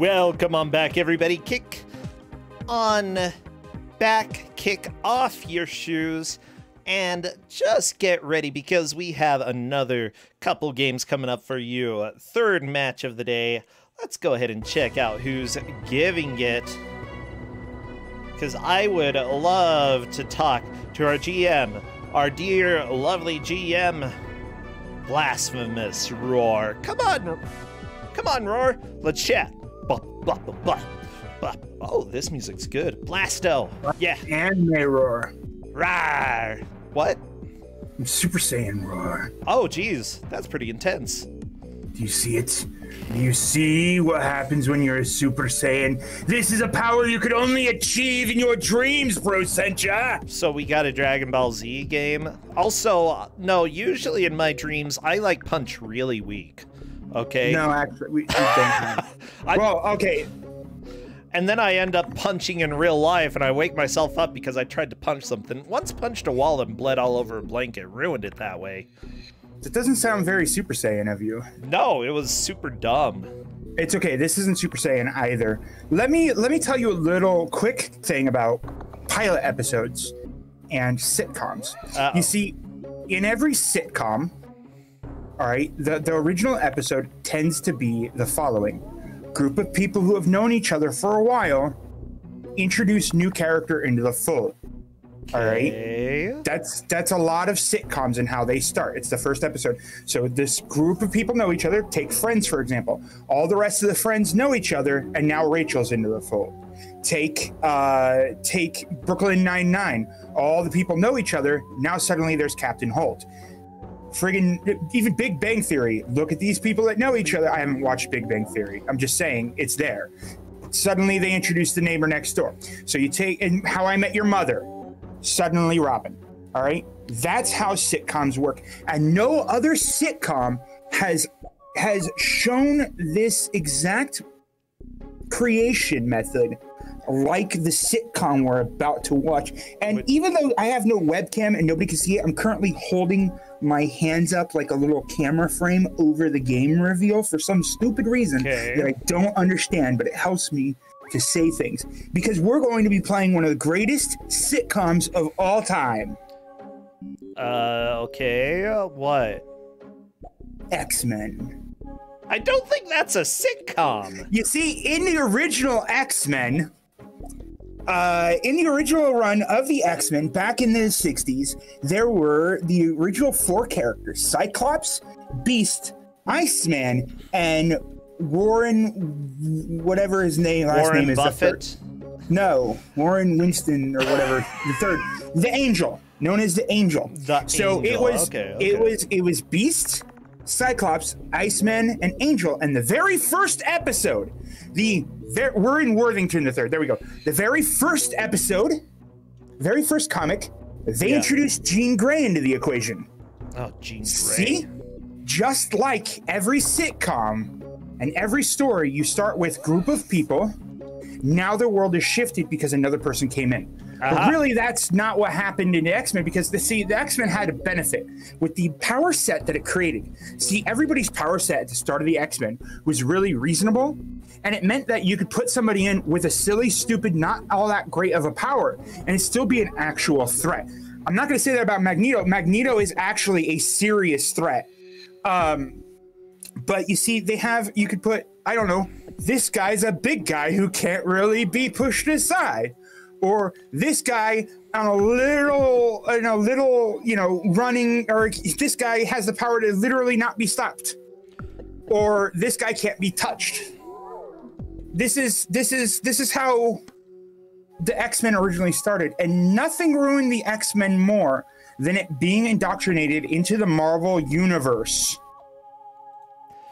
Welcome on back, everybody. Kick on back, kick off your shoes, and just get ready because we have another couple games coming up for you. Third match of the day. Let's go ahead and check out who's giving it. Because I would love to talk to our GM, our dear, lovely GM, Blasphemous Roar. Come on, come on, Roar. Let's chat. Bah, bah, bah, bah. Oh, this music's good. Blasto. Yeah. Anime roar. Rawr. What? I'm Super Saiyan roar. Oh, geez. That's pretty intense. Do you see it? Do you see what happens when you're a Super Saiyan? This is a power you could only achieve in your dreams, Brossentia. So we got a Dragon Ball Z game. Also, no, usually in my dreams, I like punch really weak. Okay? No, actually, we, don't. have- well, okay. And then I end up punching in real life and I wake myself up because I tried to punch something. Once punched a wall and bled all over a blanket, ruined it that way. It doesn't sound very Super Saiyan of you. No, it was super dumb. It's okay. This isn't Super Saiyan either. Let me let me tell you a little quick thing about pilot episodes and sitcoms. Uh-oh. You see, in every sitcom, all right, the, the original episode tends to be the following group of people who have known each other for a while introduce new character into the fold. All right Okay. that's that's a lot of sitcoms and how they start. It's the first episode. So this group of people know each other. Take Friends for example. All the rest of the friends know each other, and now Rachel's into the fold. Take uh, take Brooklyn Nine Nine. All the people know each other. Now suddenly there's Captain Holt. Friggin' even Big Bang Theory. Look at these people that know each other. I haven't watched Big Bang Theory. I'm just saying it's there. Suddenly they introduce the neighbor next door. So you take and How I Met Your Mother suddenly Robin. All right, that's how sitcoms work, and no other sitcom has has shown this exact creation method like the sitcom we're about to watch. And Wait. even though I have no webcam and nobody can see it, I'm currently holding my hands up like a little camera frame over the game reveal for some stupid reason Okay. that I don't understand, but it helps me to say things because we're going to be playing one of the greatest sitcoms of all time Uh, okay. uh, What? X Men. I don't think that's a sitcom. You see, in the original X Men, uh, in the original run of the X Men back in the 60s, there were the original four characters Cyclops, Beast, Iceman, and Warren, whatever his name, last Warren name is. Buffett. No, Warren Winston or whatever. the third, the Angel, known as the Angel. The so it was, okay, it was, it was Beast, Cyclops, Iceman, and Angel. And the very first episode, the ver- Warren Worthington the third. There we go. The very first episode, very first comic, they Yeah. introduced Jean Grey into the equation. Oh, Jean Grey. See? Just like every sitcom and every story, you start with group of people. Now the world is shifted because another person came in. Uh-huh. But really, that's not what happened in the X Men because the see the X Men had a benefit with the power set that it created. See, everybody's power set at the start of the X Men was really reasonable, and it meant that you could put somebody in with a silly, stupid, not all that great of a power, and it still be an actual threat. I'm not going to say that about Magneto. Magneto is actually a serious threat. Um, but you see, they have you could put I don't know. This guy's a big guy who can't really be pushed aside, or this guy on a little, in a little, you know, running, or this guy has the power to literally not be stopped, or this guy can't be touched. This is this is this is how the X Men originally started, and nothing ruined the X Men more than it being indoctrinated into the Marvel universe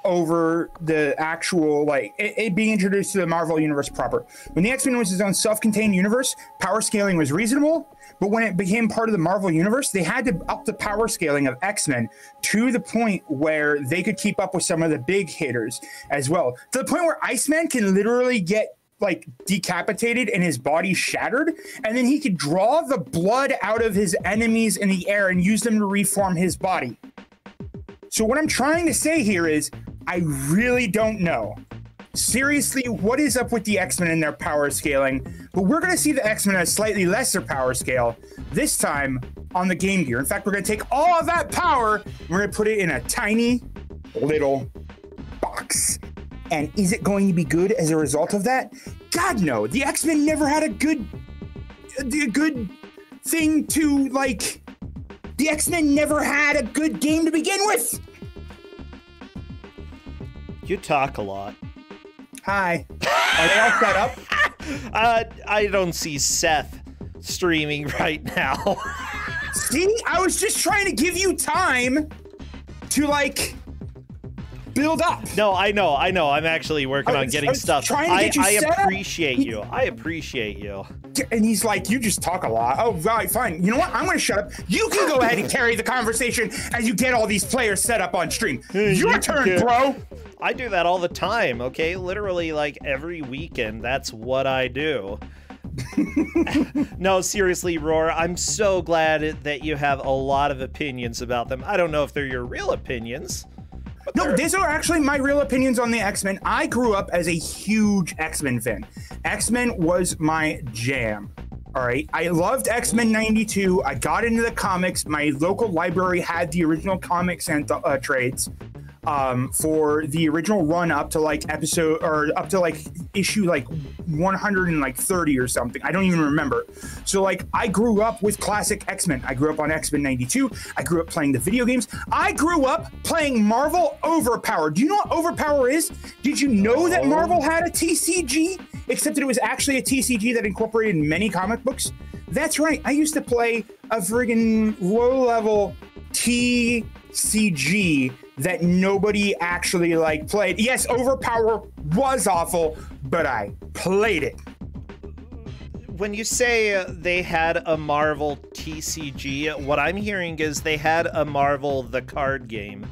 over the actual like it, it being introduced to the Marvel universe proper. When the X Men was its own self-contained universe, power scaling was reasonable. But when it became part of the Marvel universe, they had to up the power scaling of X Men to the point where they could keep up with some of the big hitters as well. To the point where Iceman can literally get like decapitated and his body shattered, and then he could draw the blood out of his enemies in the air and use them to reform his body. So what I'm trying to say here is I really don't know. seriously, what is up with the X Men and their power scaling? But we're going to see the X Men at a slightly lesser power scale, this time on the Game Gear. In fact, we're going to take all of that power and we're going to put it in a tiny little box. And is it going to be good as a result of that? God, no. The X Men never had a good, a good thing to like. The X Men never had a good game to begin with. You talk a lot. Hi. Are they all set up? Uh, I don't see Seth streaming right now. See, I was just trying to give you time to like build up. No, I know, I know. I'm actually working I on getting stuff. trying to I, you I set up. appreciate you. I appreciate you. And he's like, You just talk a lot. Oh, right, fine. You know what? I'm going to shut up. You can go ahead and carry the conversation as you get all these players set up on stream. Your can turn, get- bro. I do that all the time, okay? Literally, like every weekend, that's what I do. no, seriously, Roar, I'm so glad that you have a lot of opinions about them. I don't know if they're your real opinions. No, these are actually my real opinions on the X Men. I grew up as a huge X Men fan. X Men was my jam. All right. I loved X Men 92. I got into the comics. My local library had the original comics and uh, trades um, for the original run up to like episode or up to like issue like 130 or something. I don't even remember. So like I grew up with classic X-Men. I grew up on X-Men 92. I grew up playing the video games. I grew up playing Marvel Overpower. Do you know what Overpower is? Did you know that Marvel had a TCG? Except that it was actually a TCG that incorporated many comic books. That's right. I used to play a friggin' low level TCG that nobody actually like played. Yes, Overpower was awful, but I played it. when you say uh, they had a Marvel TCG, what I'm hearing is they had a Marvel the card game.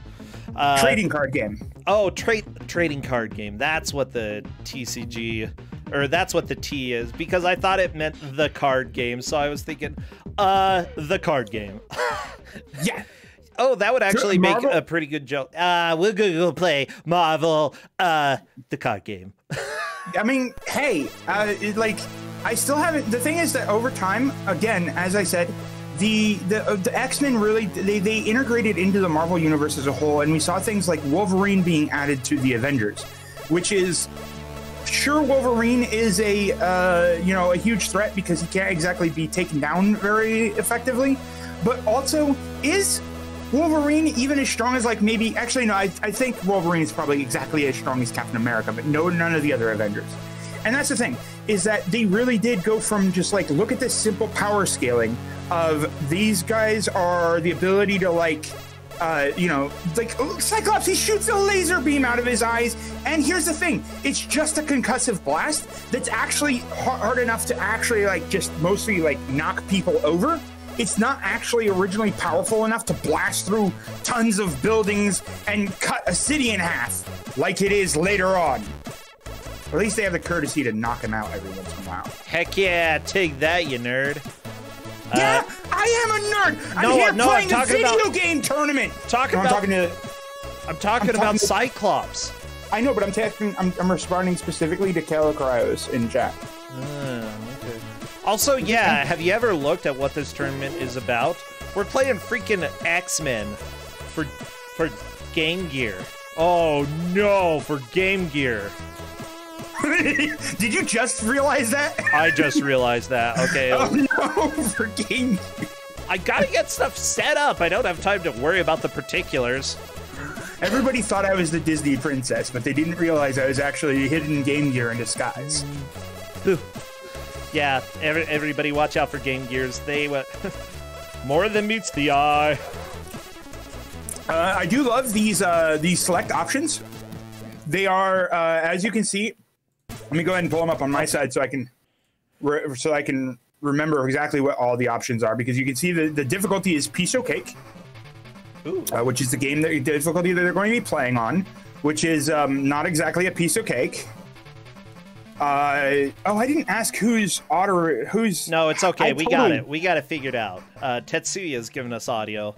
Uh, Trading card game. Oh, trade trading card game. That's what the TCG or that's what the T is because I thought it meant the card game. So I was thinking, uh, the card game. Yeah. Oh, that would actually make a pretty good joke. Uh, we're gonna go play Marvel, uh, the card game. I mean, hey, uh, it, like I still haven't. The thing is that over time, again, as I said, the the uh, the X Men really they they integrated into the Marvel universe as a whole, and we saw things like Wolverine being added to the Avengers, which is sure Wolverine is a uh, you know a huge threat because he can't exactly be taken down very effectively, but also is Wolverine even as strong as like maybe actually no I, I think Wolverine is probably exactly as strong as Captain America, but no none of the other Avengers. And that's the thing is that they really did go from just like look at this simple power scaling of these guys are the ability to like uh, you know, like oh, Cyclops, he shoots a laser beam out of his eyes. And here's the thing: it's just a concussive blast that's actually hard enough to actually like just mostly like knock people over. It's not actually originally powerful enough to blast through tons of buildings and cut a city in half, like it is later on. At least they have the courtesy to knock him out every once in a while. Heck yeah, take that, you nerd. Uh, yeah, I am a nerd. I'm here no, I'm playing a talking video about- game tournament. Talk No, I'm talking to. I'm talking I'm about talking- Cyclops. I know, but I'm talking. I'm, I'm responding specifically to Kalo Cryos in chat. Uh, Also, yeah, have you ever looked at what this tournament is about? We're playing freaking X-Men for for Game Gear. Oh no, for Game Gear. Did you just realize that? I just realized that. Okay, oh no, for game. Gear. I gotta get stuff set up. I don't have time to worry about the particulars. Everybody thought I was the Disney princess, but they didn't realize I was actually hidden Game Gear in disguise. Boo. Yeah, every, everybody watch out for Game Gears. They uh, more than meets the eye. Uh, I do love these uh, these select options. They are, uh, as you can see. Let me go ahead and pull them up on my side so I can re- so I can remember exactly what all the options are because you can see the, the difficulty is piece of cake. Ooh. uh, which is the game that difficulty that they're going to be playing on, which is um, not exactly a piece of cake. Uh, oh, I didn't ask who's otter who's. No, it's okay. I we got it. We got it figured out. Uh, Tetsuya's giving us audio.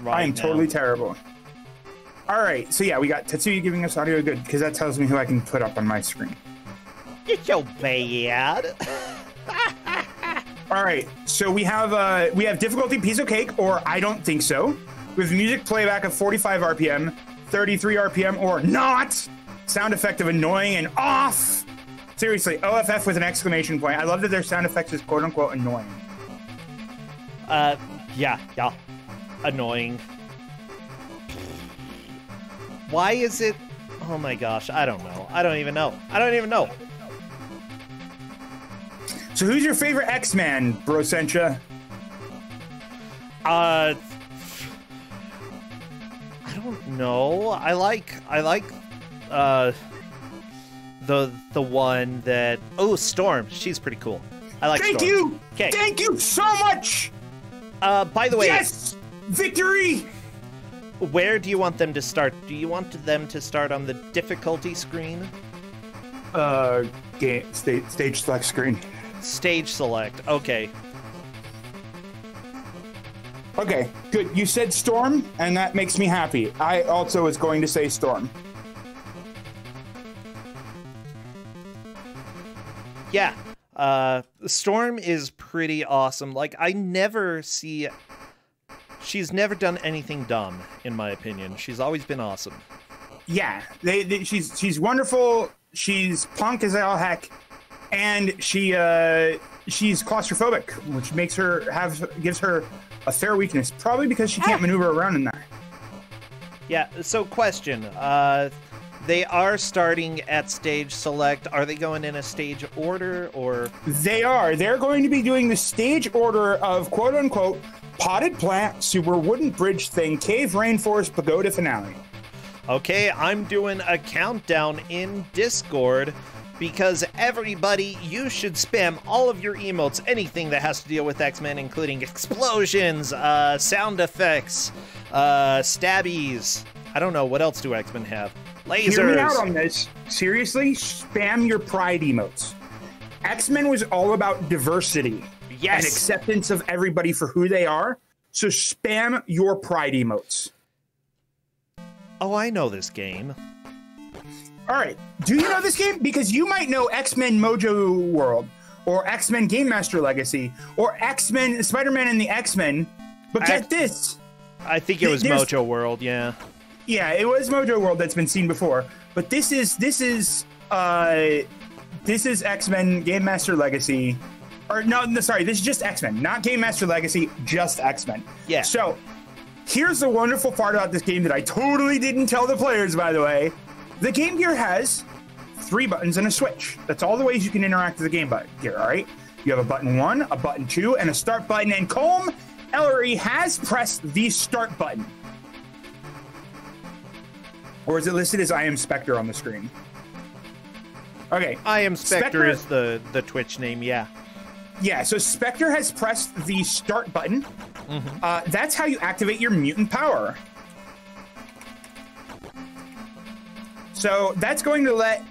Right I am now. totally terrible. All right, so yeah, we got Tetsuya giving us audio good because that tells me who I can put up on my screen. It's so bad. All right, so we have uh, we have difficulty piece of cake, or I don't think so, with music playback of 45 RPM, 33 RPM, or not. Sound effect of annoying and off. Seriously, OFF with an exclamation point. I love that their sound effects is quote unquote annoying. Uh, yeah, yeah. Annoying. Why is it? Oh my gosh, I don't know. I don't even know. I don't even know. So who's your favorite X-Man, Brossentia? Uh, I don't know. I like I like uh the the one that oh Storm. She's pretty cool. I like. Thank Storm. you. 'Kay. Thank you so much. Uh, by the way, Yes, victory. where do you want them to start? Do you want them to start on the difficulty screen? Uh, game stage stage select screen. Stage select. Okay. Okay, good. You said storm, and that makes me happy. I also was going to say storm. Yeah. Uh Storm is pretty awesome. Like I never see she's never done anything dumb in my opinion. She's always been awesome. Yeah, they, they she's she's wonderful. She's punk as all heck, and she uh she's claustrophobic, which makes her have gives her a fair weakness. Probably because she can't maneuver around in there. Yeah, so question. Uh they are starting at stage select. Are they going in a stage order or They are. They're going to be doing the stage order of quote unquote potted plant, super wooden bridge thing, cave rainforest pagoda finale. Okay, I'm doing a countdown in Discord because everybody, you should spam all of your emotes, anything that has to deal with X Men, including explosions, uh, sound effects, uh, stabbies. I don't know, what else do X Men have? Lasers. Hear me out on this. Seriously, spam your pride emotes. X Men was all about diversity and acceptance of everybody for who they are. So spam your pride emotes. oh, I know this game. All right. Do you know this game? Because you might know X Men Mojo World, or X Men Game Master Legacy, or X Men Spider Man and the X Men. But I- get this. I think it was There's- Mojo World, yeah. Yeah, it was Mojo World that's been seen before, but this is this is uh this is X Men Game Master Legacy, or no, no, sorry, this is just X Men, not Game Master Legacy, just X Men. Yeah. So here's the wonderful part about this game that I totally didn't tell the players, by the way. The Game Gear has three buttons and a switch. That's all the ways you can interact with the Game Button Gear. All right, you have a button one, a button two, and a start button. And Colm Elerey has pressed the start button. Or is it listed as I am Spectre on the screen? Okay. I am Spectre, Spectre- is the, the Twitch name, yeah. Yeah, so Spectre has pressed the start button. Uh, that's how you activate your mutant power. So that's going to let.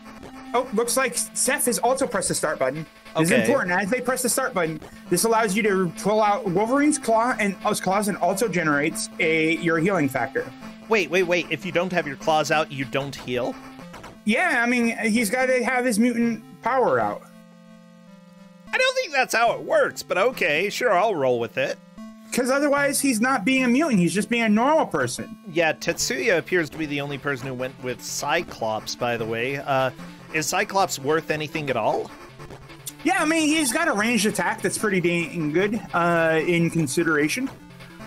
Oh, looks like Seth has also pressed the start button. This Okay. is important. As they press the start button, this allows you to pull out Wolverine's claw and uh, claws, and also generates a your healing factor. Wait, wait, wait. If you don't have your claws out, you don't heal? Yeah, I mean he's got to have his mutant power out. I don't think that's how it works, but okay, sure, I'll roll with it. Because otherwise, he's not being a mutant. He's just being a normal person. Yeah, Tetsuya appears to be the only person who went with Cyclops, by the way. Uh, is Cyclops worth anything at all? Yeah, I mean, he's got a ranged attack that's pretty dang good uh, in consideration.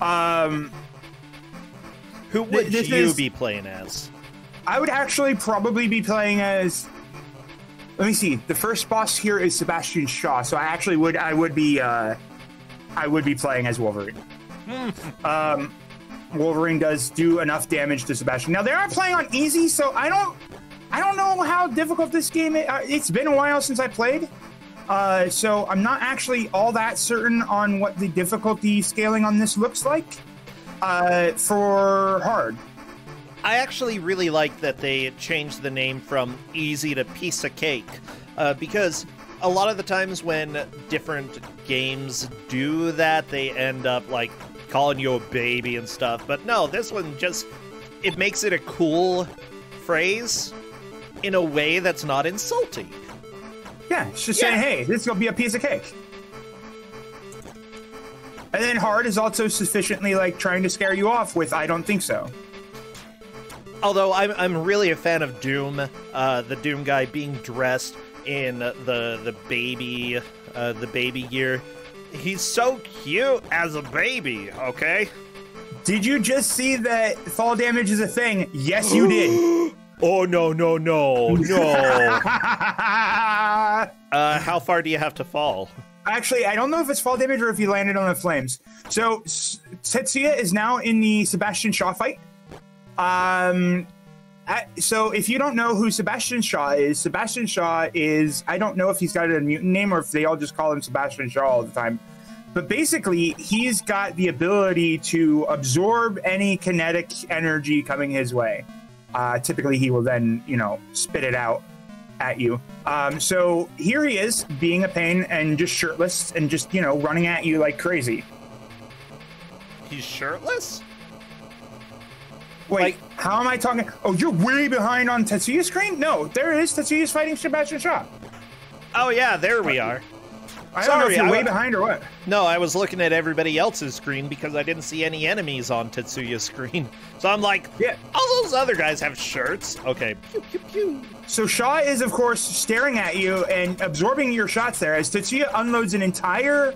Um, Who would this you is- be playing as? I would actually probably be playing as. Let me see. The first boss here is Sebastian Shaw, so I actually would I would be uh, I would be playing as Wolverine. um, Wolverine does do enough damage to Sebastian. Now they are playing on easy, so I don't I don't know how difficult this game is. Uh, It's been a while since I played. Uh, so I'm not actually all that certain on what the difficulty scaling on this looks like uh, for hard. I actually really like that they changed the name from easy to piece of cake, uh, because a lot of the times when different games do that, they end up like calling you a baby and stuff. But no, this one just it makes it a cool phrase in a way that's not insulting. Yeah, it's just Yeah. saying, hey, this is gonna be a piece of cake. And then hard is also sufficiently like trying to scare you off with I don't think so. Although I'm I'm really a fan of Doom, uh, the Doom guy being dressed in the the baby uh, the baby gear. He's so cute as a baby. Okay. Did you just see that fall damage is a thing? Yes, you did. Oh no no no no! uh, how far do you have to fall? Actually, I don't know if it's fall damage or if you landed on the flames. So Tetsuya is now in the Sebastian Shaw fight. Um, I- so if you don't know who Sebastian Shaw is, Sebastian Shaw is I don't know if he's got a mutant name or if they all just call him Sebastian Shaw all the time. But basically, he's got the ability to absorb any kinetic energy coming his way. Uh, typically, he will then, you know, spit it out at you. Um, so here he is, being a pain and just shirtless and just, you know, running at you like crazy. He's shirtless. Wait, Like- how am I talking? Oh, you're way behind on Tetsuya's screen? No, there is. Tetsuya's fighting Sebastian Shaw. Oh yeah, there we are. I don't know Sorry, if you're I- way behind or what. No, I was looking at everybody else's screen because I didn't see any enemies on Tetsuya's screen. So I'm like, Yeah. all those other guys have shirts. Okay. Pew, pew, pew. So Shaw is, of course, staring at you and absorbing your shots there as Tetsuya unloads an entire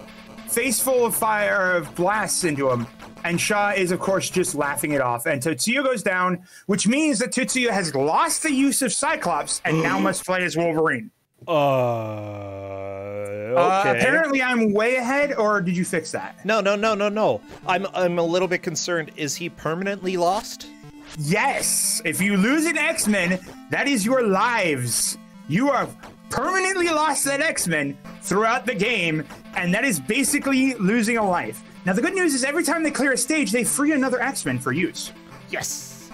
face full of fire of blasts into him. And Shaw is, of course, just laughing it off. And Tetsuya goes down, which means that Tetsuya has lost the use of Cyclops and now must fight as Wolverine. Uh, Uh, okay. apparently, I'm way ahead, or did you fix that? no, no, no, no, no. I'm I'm a little bit concerned. Is he permanently lost? Yes. If you lose an X Men, that is your lives. You are permanently lost at X Men throughout the game, and that is basically losing a life. Now, the good news is every time they clear a stage, they free another X Men for use. Yes.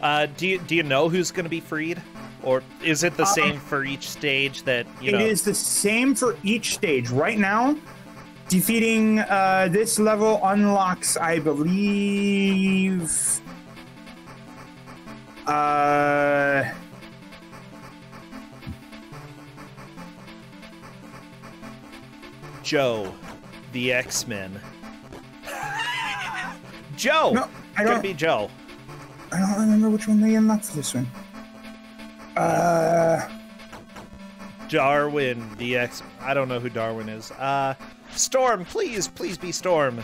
Uh, do you do you know who's going to be freed, or is it the same for each stage that you It know? is the same for each stage. Right now, defeating uh, this level unlocks, I believe. Uh. Joe, the X Men. Joe. No, I Could don't- be Joe. I don't remember which one they unlocked for this one. Uh. Darwin, the X. I don't know who Darwin is. Uh, Storm, please, please be Storm.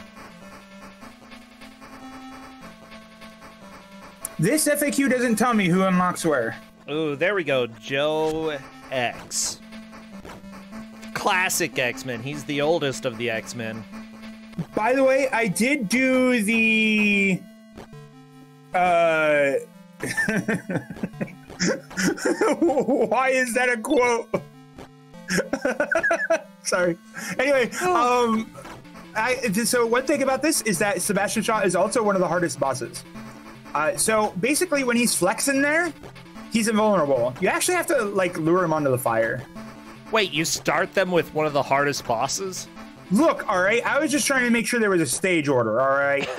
This FAQ doesn't tell me who unlocks where. Ooh, there we go. Joe X. Classic X Men. He's the oldest of the X Men. By the way, I did do the. Uh. Why is that a quote? Sorry. Anyway, um, I so one thing about this is that Sebastian Shaw is also one of the hardest bosses. Uh, so basically, when he's flexing there, he's invulnerable. You actually have to like lure him onto the fire. Wait, you start them with one of the hardest bosses? Look, all right. I was just trying to make sure there was a stage order. All right.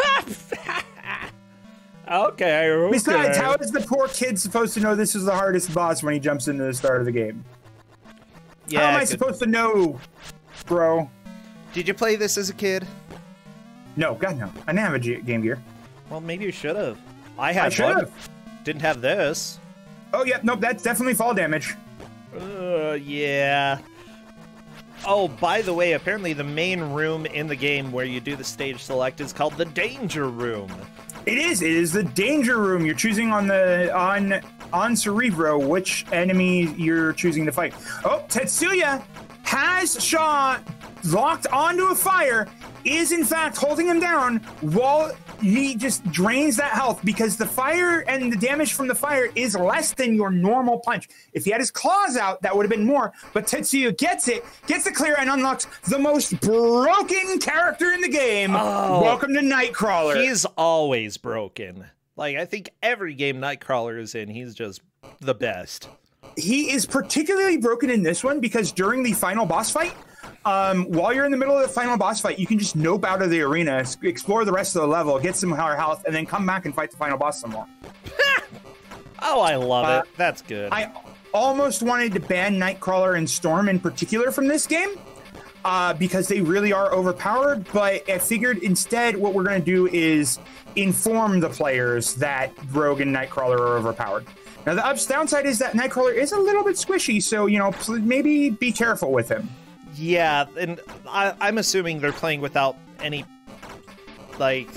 Okay. okay. Besides, how is the poor kid supposed to know this is the hardest boss when he jumps into the start of the game? yeah, How am I good. supposed to know, bro? Did you play this as a kid? No, God no. I didn't have a G- Game Gear. Well, maybe you should have. I had I should one. have. Didn't have this. Oh yeah, nope. That's definitely fall damage. Uh, yeah. Oh, by the way, apparently the main room in the game where you do the stage select is called the Danger Room. It is. It is the danger room. You're choosing on the on on Cerebro which enemy you're choosing to fight. Oh, Tetsuya has Shaw locked onto a fire. Is in fact holding him down while he just drains that health because the fire and the damage from the fire is less than your normal punch. If he had his claws out, that would have been more. But Tetsuya gets it, gets the clear, and unlocks the most broken character in the game. Oh. Welcome to Nightcrawler. He's always broken. Like, I think every game Nightcrawler is in, he's just the best. he is particularly broken in this one because during the final boss fight, Um, while you're in the middle of the final boss fight, you can just nope out of the arena, explore the rest of the level, get some higher health, and then come back and fight the final boss some more. Oh, I love Uh, it. That's good. I almost wanted to ban Nightcrawler and Storm in particular from this game uh, because they really are overpowered. But I figured instead, what we're going to do is inform the players that Rogue and Nightcrawler are overpowered. Now, the ups downside is that Nightcrawler is a little bit squishy, so you know maybe be careful with him. Yeah, and I, I'm assuming they're playing without any like.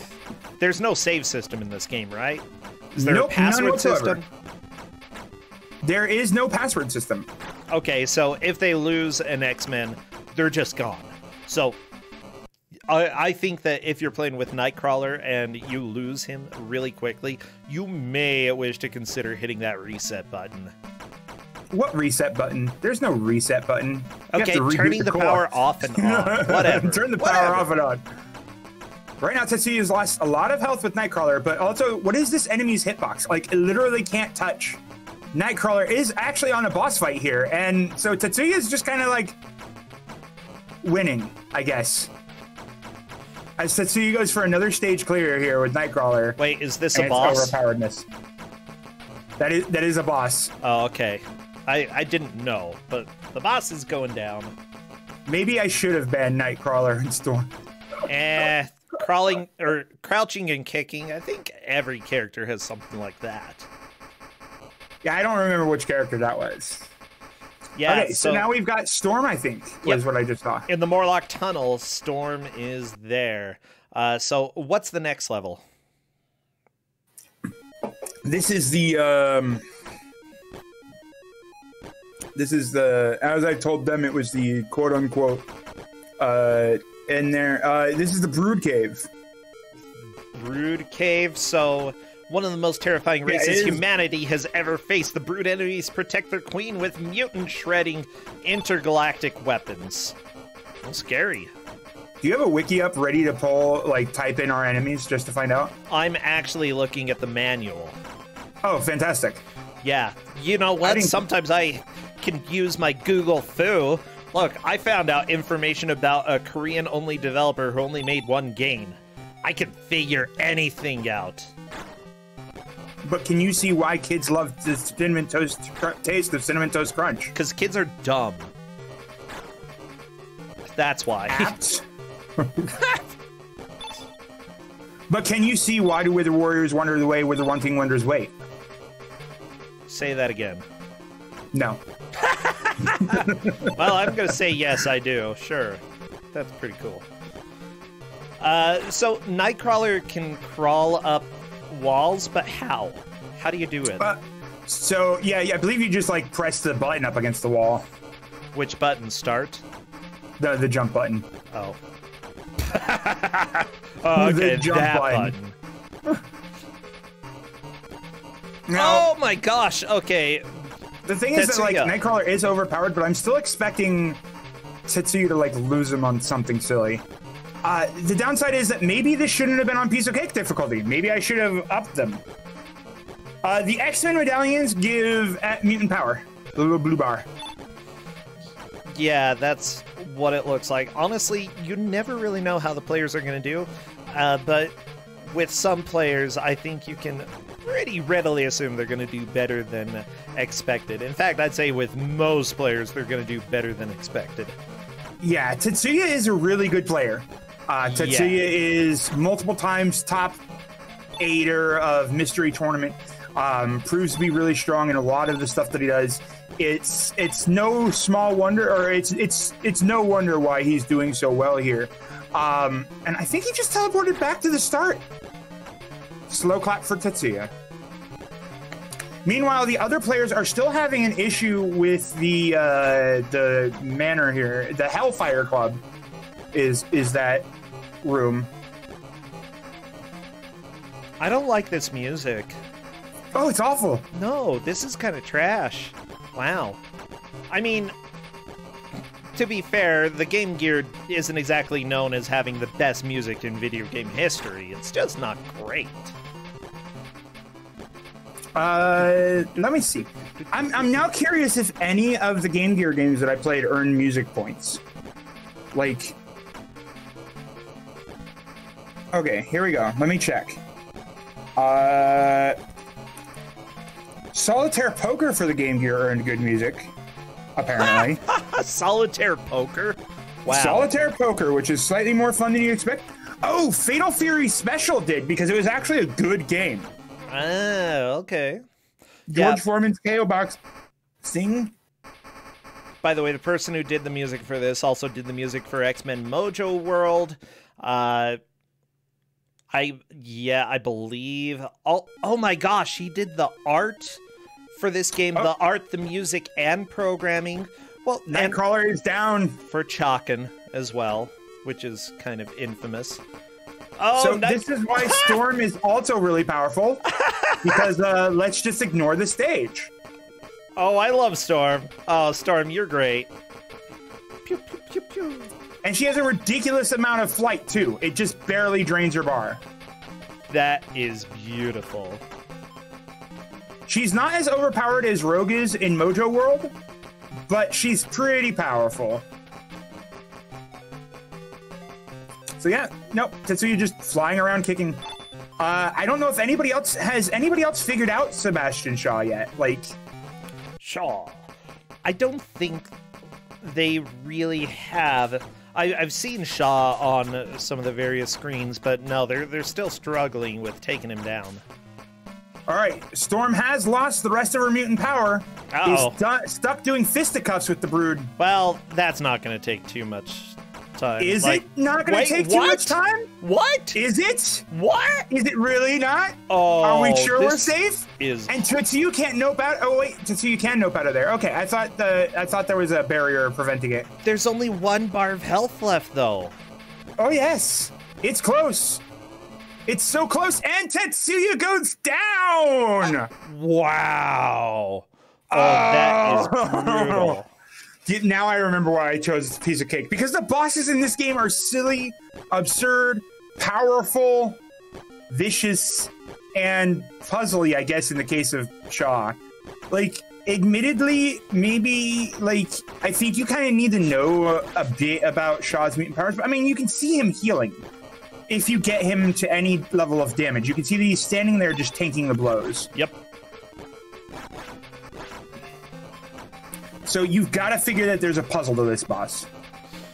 There's no save system in this game, right? Is there Nope, a password system? There is no password system. Okay, so if they lose an X Men, they're just gone. So I, I think that if you're playing with Nightcrawler and you lose him really quickly, you may wish to consider hitting that reset button. What reset button? There's no reset button. You Okay, turning the core. power off and on. Whatever. Turn the Whatever. power off and on. Right now, Tetsuya's lost a lot of health with Nightcrawler, but also, what is this enemy's hitbox? Like, it literally can't touch. Nightcrawler is actually on a boss fight here, and so Tetsuya's just kind of like winning, I guess. As Tetsuya goes for another stage clear here with Nightcrawler. Wait, is this a boss? overpoweredness. That is that is a boss. Oh, okay. I, I didn't know, but the boss is going down. Maybe I should have banned Nightcrawler and Storm. Eh, crawling or crouching and kicking. I think every character has something like that. Yeah, I don't remember which character that was. Yeah. okay, so, now we've got Storm, I think, was Yep. what I just saw. in the Morlock tunnel, Storm is there. Uh, so what's the next level? This is the um this is the as I told them it was the quote unquote uh in there uh this is the brood cave. Brood Cave. So one of the most terrifying races is. humanity has ever faced. The Brood enemies protect their queen with mutant shredding intergalactic weapons. Well, scary. Do you have a wiki up ready to pull like type in our enemies just to find out? I'm actually looking at the manual. Oh, fantastic. Yeah, you know what? didn't- Sometimes I can use my Google Fu. Look, I found out information about a Korean only developer who only made one game. I can figure anything out. But can you see why kids love the cinnamon toast cr- taste of cinnamon toast crunch? Because kids are dumb. That's why. But can you see why do Wither Warriors wander the way where the One King wonders wait? Say that again. No. Well, I'm going to say yes, I do. Sure. That's pretty cool. Uh, so, Nightcrawler can crawl up walls, but how? How do you do it? Uh, so yeah, yeah, I believe you just like press the button up against the wall, Which button? Start? the the jump button. Oh. oh, The okay, jump that button. button. Now, Oh my gosh. Okay. The thing is that like Nightcrawler is overpowered, but I'm still expecting Tetsuya to like lose him on something silly. Uh, the downside is that maybe this shouldn't have been on piece of cake difficulty. Maybe I should have upped them. Uh, the X-Men medallions give uh, mutant power. The little blue bar. Yeah, that's what it looks like. Honestly, you never really know how the players are going to do, uh, but with some players, I think you can pretty readily assume they're going to do better than expected. In fact, I'd say with most players, they're going to do better than expected. Yeah, Tetsuya is a really good player. Uh, Tetsuya is multiple times top eighter of mystery tournament. Um, proves to be really strong in a lot of the stuff that he does. It's it's no small wonder, or it's it's it's no wonder why he's doing so well here. Um, and I think he just teleported back to the start. Slow clap for Tetsuya. Meanwhile, the other players are still having an issue with the uh, the manor here. The Hellfire Club is is that room. I don't like this music. Oh, it's awful. No, this is kind of trash. Wow. I mean, to be fair, the Game Gear isn't exactly known as having the best music in video game history. It's just not great. Uh, let me see. I'm I'm now curious if any of the Game Gear games that I played earn music points. Like, okay, here we go. Let me check. Uh, Solitaire Poker for the Game Gear earned good music, apparently. Solitaire poker. Wow. Solitaire Poker, which is slightly more fun than you expect. Oh, Fatal Fury Special did because it was actually a good game. Ah, okay. George Yeah. Foreman's KO box. Sing. By the way, the person who did the music for this also did the music for X Men Mojo World. Uh, I yeah, I believe. Oh, oh my gosh, he did the art for this game. Oh. The art, the music, and programming. Well, and Nightcrawler is down. for Chakan as well, which is kind of infamous. Oh, so Night- this is why Storm is also really powerful. Because uh, let's just ignore the stage. oh, I love Storm. Oh, Storm, you're great. Pew, pew, pew, pew. And she has a ridiculous amount of flight too. It just barely drains her bar. That is beautiful. She's not as overpowered as Rogue is in Mojo World, but she's pretty powerful. So yeah, nope, Tetsuya just flying around kicking. Uh, I don't know if anybody else has anybody else figured out Sebastian Shaw yet. Like, Shaw. I don't think they really have. I, I've seen Shaw on some of the various screens, but no, they're they're still struggling with taking him down. all right, Storm has lost the rest of her mutant power. Uh-oh. Is stu- stuck doing fisticuffs with the Brood. Well, that's not going to take too much time. Is Like- it not going to take too much time? What? Is it? what? Is it really not? Oh, Are we oh, sure we're safe? Is And Tetsuya can't nope out. Oh wait, Tetsuya can nope out of there. Okay, I thought the I thought there was a barrier preventing it. there's only one bar of health left, though. Oh yes, it's close. It's so close, and Tetsuya goes down. Wow. Oh, that is Oh. brutal. Now I remember why I chose this piece of cake because the bosses in this game are silly, absurd, powerful, vicious, and puzzly. I guess in the case of Shaw, like admittedly, maybe like I think you kind of need to know a bit about Shaw's mutant powers. But I mean, you can see him healing if you get him to any level of damage. You can see that he's standing there just tanking the blows. Yep. So you've got to figure that there's a puzzle to this boss.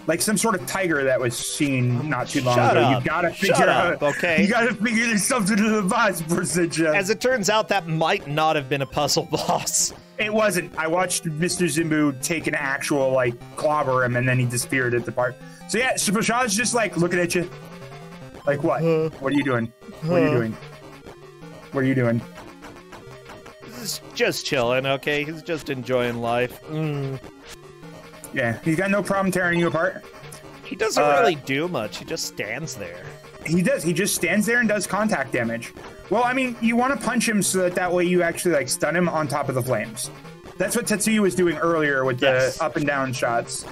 Like some sort of tiger that was seen not too long Shut ago. up. You've got to Shut figure up, out. okay? You got to figure there's something to the boss, Persija. As it turns out, that might not have been a puzzle boss. It wasn't. I watched Mr. Zimbu take an actual like clobber him, and then he disappeared at the part. So yeah, Super Shaw's just like looking at you. Like what? what are you doing? What are you doing? What are you doing? He's just chilling, okay? He's just enjoying life. Mm. Yeah, he's got no problem tearing you apart. He doesn't Uh, really do much. He just stands there. He does. He just stands there and does contact damage. Well, I mean, you want to punch him so that that way you actually like stun him on top of the flames. That's what Tetsuya was doing earlier with Yes. the up and down shots.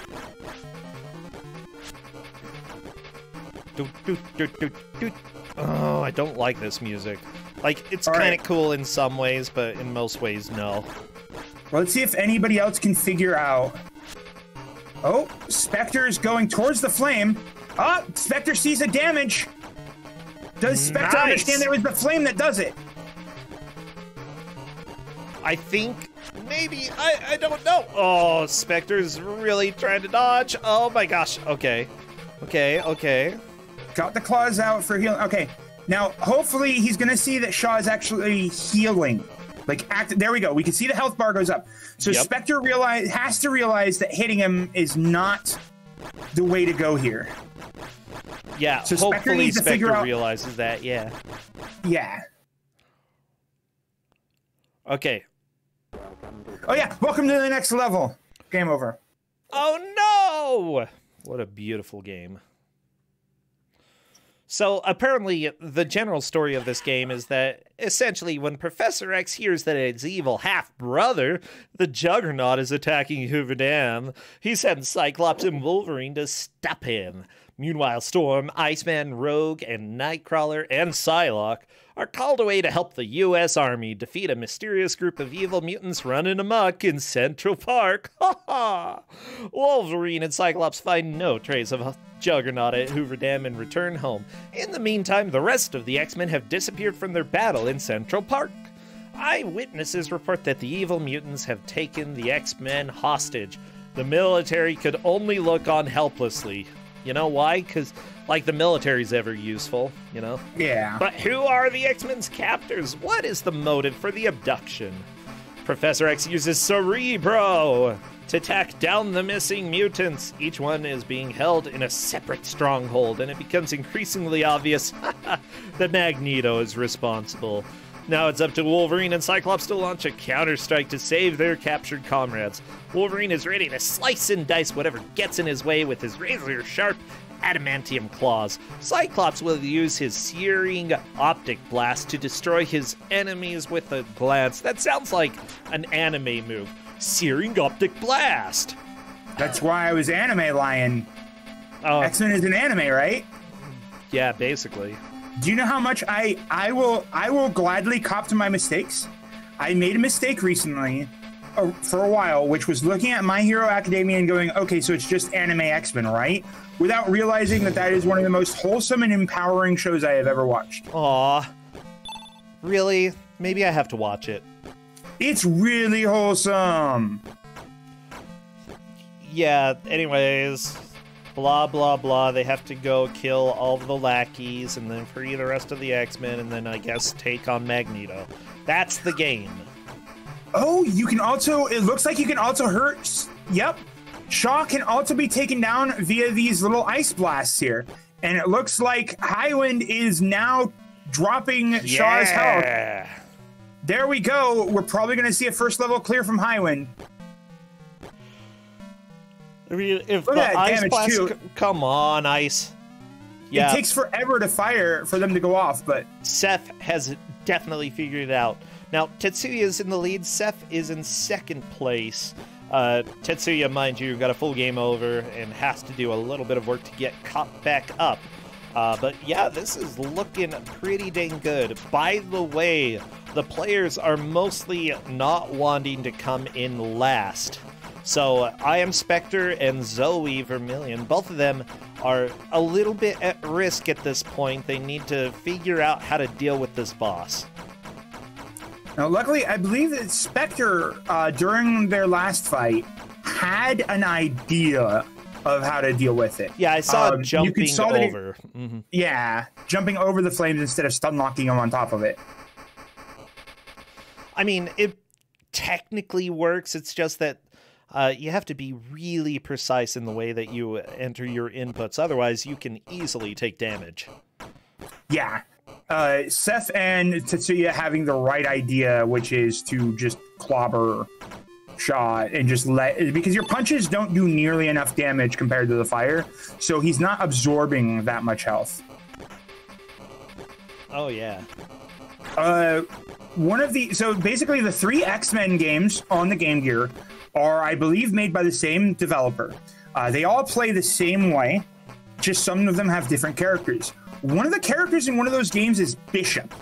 Oh, I don't like this music. Like, it's kind right. of cool in some ways, but in most ways, no. Well, let's see if anybody else can figure out. Oh, Spectre is going towards the flame. Ah, Spectre sees the damage. Does Spectre Nice. understand there was the flame that does it? I think maybe I I don't know. Oh, Spectre's really trying to dodge. Oh my gosh. Okay. Okay, okay. Got the claws out for healing. Okay, now hopefully he's gonna see that Shaw is actually healing. Like, act. There we go. We can see the health bar goes up. So Yep. Spectre realize has to realize that hitting him is not the way to go here. Yeah, So Spectre hopefully needs to Spectre figure out- realizes that. Yeah. Yeah. Okay. Oh yeah. Welcome to the next level. Game over. Oh no! What a beautiful game. So apparently, the general story of this game is that essentially, when Professor X hears that his evil half brother, the Juggernaut, is attacking Hoover Dam, he sends Cyclops and Wolverine to stop him. Meanwhile, Storm, Iceman, Rogue, and Nightcrawler and Psylocke are called away to help the U.S. Army defeat a mysterious group of evil mutants running amok in Central Park. Ha ha! Wolverine and Cyclops find no trace of a Juggernaut at Hoover Dam and return home. In the meantime, the rest of the X Men have disappeared from their battle in Central Park. Eyewitnesses report that the evil mutants have taken the X Men hostage. The military could only look on helplessly. You know why? Because, like, the military's ever useful, you know? Yeah. But who are the X Men's captors? What is the motive for the abduction? Professor X uses Cerebro to track down the missing mutants. Each one is being held in a separate stronghold, and it becomes increasingly obvious that Magneto is responsible. Now it's up to Wolverine and Cyclops to launch a counterstrike to save their captured comrades. Wolverine is ready to slice and dice whatever gets in his way with his razor sharp adamantium claws. Cyclops will use his searing optic blast to destroy his enemies with a glance. That sounds like an anime move. Searing optic blast. That's why I was anime lion. Oh, X Men is an anime, right? yeah, basically. Do you know how much I I will I will gladly cop to my mistakes? I made a mistake recently uh, for a while, which was looking at My Hero Academia and going, okay, so it's just anime X Men, right? Without realizing that that is one of the most wholesome and empowering shows I have ever watched. Aw. Really? Maybe I have to watch it. It's really wholesome. Yeah, anyways. Blah, blah, blah. They have to go kill all the lackeys and then free the rest of the X Men and then I guess take on Magneto. That's the game. Oh, you can also. It looks like you can also hurt. Yep. Shaw can also be taken down via these little ice blasts here. And it looks like Highwind is now dropping Shaw's health. There we go. We're probably going to see a first level clear from Highwind. I mean, if Look the ice blast, too. come on, ice. Yeah, It takes forever to fire for them to go off, but Seth has definitely figured it out. Now, Tetsuya is in the lead. Seth is in second place. Uh, Tetsuya, mind you, got a full game over and has to do a little bit of work to get caught back up. Uh, but yeah, this is looking pretty dang good. By the way, the players are mostly not wanting to come in last. So I am Spectre and Zoe Vermilion. Both of them are a little bit at risk at this point. They need to figure out how to deal with this boss. Now luckily, I believe that Spectre, uh, during their last fight, had an idea of how to deal with it. Yeah, I saw Um, him you jumping saw that it- over. Mhm. Yeah, jumping over the flames instead of stun locking them on top of it. I mean, it technically works. It's just that uh, you have to be really precise in the way that you enter your inputs. Otherwise, you can easily take damage. Yeah. Uh, Seth and Tetsuya having the right idea, which is to just clobber Shaw and just let because your punches don't do nearly enough damage compared to the fire, so he's not absorbing that much health. Oh yeah. Uh, one of the so basically the three X Men games on the Game Gear are, I believe, made by the same developer. Uh, they all play the same way, just some of them have different characters. One of the characters in one of those games is Bishop,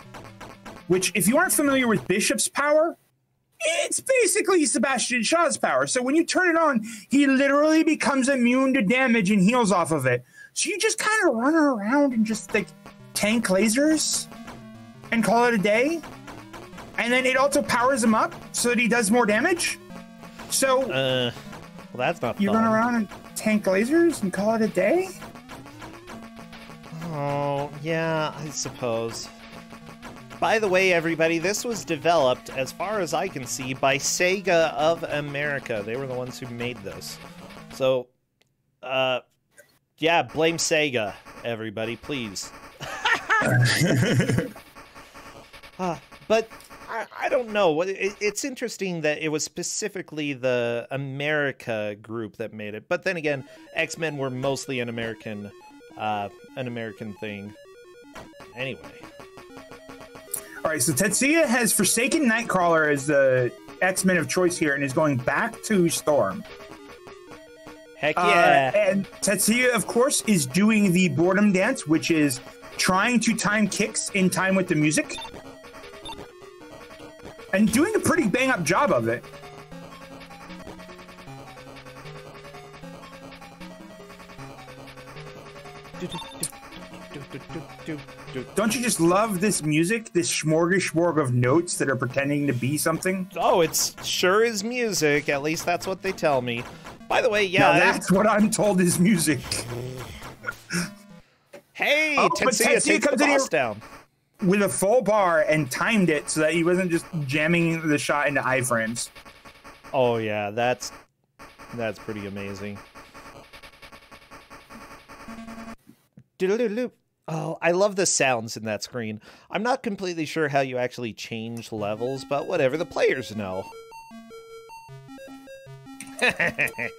which, if you aren't familiar with Bishop's power, it's basically Sebastian Shaw's power. So when you turn it on, he literally becomes immune to damage and heals off of it. So you just kind of run around and just like tank lasers and call it a day. And then it also powers him up so that he does more damage. So Uh, well, that's not you fun. run around and tank lasers and call it a day? Oh, yeah, I suppose. By the way, everybody, this was developed, as far as I can see, by Sega of America. They were the ones who made this. So, uh, yeah, blame Sega, everybody, please. Uh, but I, I don't know. It, it's interesting that it was specifically the America group that made it. But then again, X Men were mostly an American, uh, an American thing. Anyway, All right, so Tetsuya has forsaken Nightcrawler as the X Men of choice here and is going back to Storm. Heck Uh, yeah. and Tetsuya, of course, is doing the boredom dance, which is trying to time kicks in time with the music. And doing a pretty bang up job of it. Don't you just love this music, this smorgasbord of notes that are pretending to be something? Oh, it's sure is music. At least that's what they tell me. By the way, yeah. Now that's what I'm told is music. hey, Oh, Tetsuya, Tetsuya take the comes in boss here- down. With a full bar and timed it so that he wasn't just jamming the shot into iframes. Oh yeah, that's that's pretty amazing. Oh, I love the sounds in that screen. I'm not completely sure how you actually change levels, but whatever, the players know.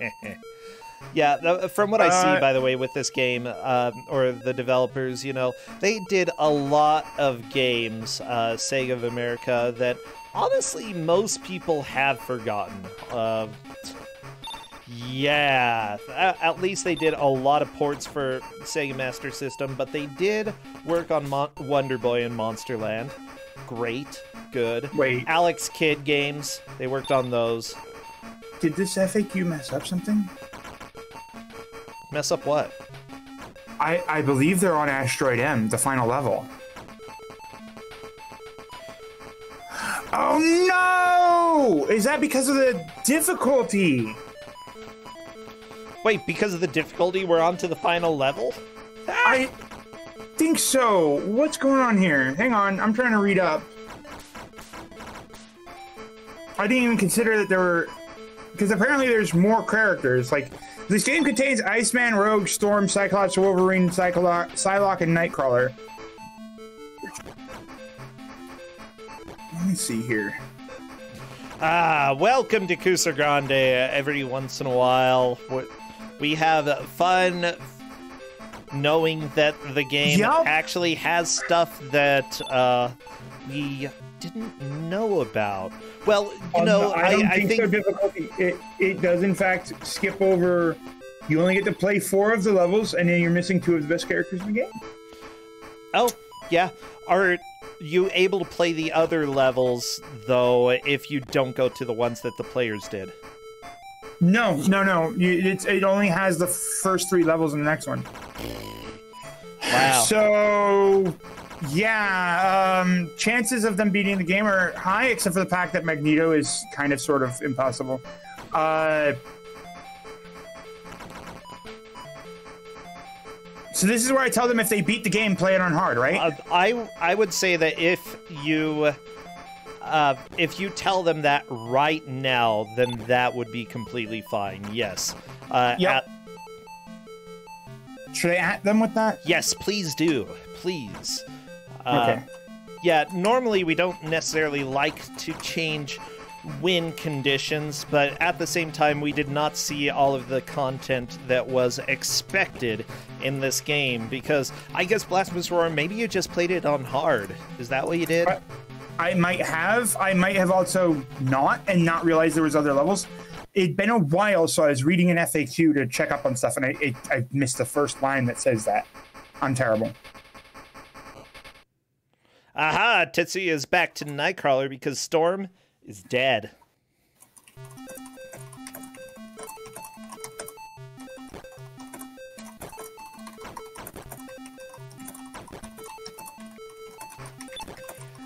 yeah, from what I see, Uh, by the way, with this game, um, or the developers, you know, they did a lot of games, uh, Sega of America, that honestly most people have forgotten. Uh, yeah, at least they did a lot of ports for Sega Master System, but they did work on Mon- Wonder Boy and Monster Land. Great, good. Wait, Alex Kidd games, they worked on those. did this FAQ mess up something? Mess up what? I, I believe they're on Asteroid M, the final level. Oh no! Is that because of the difficulty? Wait, because of the difficulty, we're on to the final level? I think so. What's going on here? Hang on, I'm trying to read up. I didn't even consider that there were. Because apparently there's more characters. Like, this game contains Iceman, Rogue, Storm, Cyclops, Wolverine, Cyclo- Psylocke, and Nightcrawler. Let me see here. Ah, welcome to Kuso Grande. Every once in a while, we- we have fun knowing that the game Yup. actually has stuff that uh, we didn't know about. Well, you know, Um, I don't I, think, think so. Difficulty. It it does in fact skip over. You only get to play four of the levels, and then you're missing two of the best characters in the game. Oh, yeah. Are you able to play the other levels though if you don't go to the ones that the players did? No, no, no. You, it's, it only has the first three levels in the next one. Wow. So, yeah, um, chances of them beating the game are high, except for the fact that Magneto is kind of sort of impossible. Uh, so this is where I tell them if they beat the game, play it on hard, right? Uh, I I would say that if you uh, if you tell them that right now, then that would be completely fine. Yes. Uh, Yep. at- Should I at them with that? yes, please do, please. Uh, Okay. Yeah. Normally, we don't necessarily like to change win conditions, but at the same time, we did not see all of the content that was expected in this game because I guess Blasphemous Roar, maybe you just played it on hard. Is that what you did? I might have. I might have also not and not realized there was other levels. It'd been a while, so I was reading an FAQ to check up on stuff, and I, it, I missed the first line that says that. I'm terrible. Aha! Tetsuya is back to Nightcrawler because Storm is dead.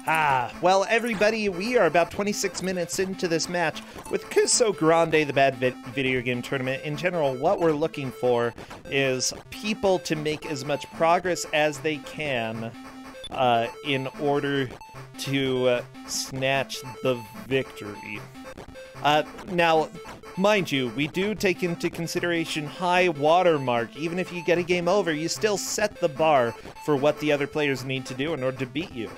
Ah, well, everybody, we are about 26 minutes into this match with Kuso Grande, the Bad vi- Video Game Tournament. In general, what we're looking for is people to make as much progress as they can uh, in order to uh, snatch the victory. Uh, now, mind you, we do take into consideration high watermark. Even if you get a game over, you still set the bar for what the other players need to do in order to beat you.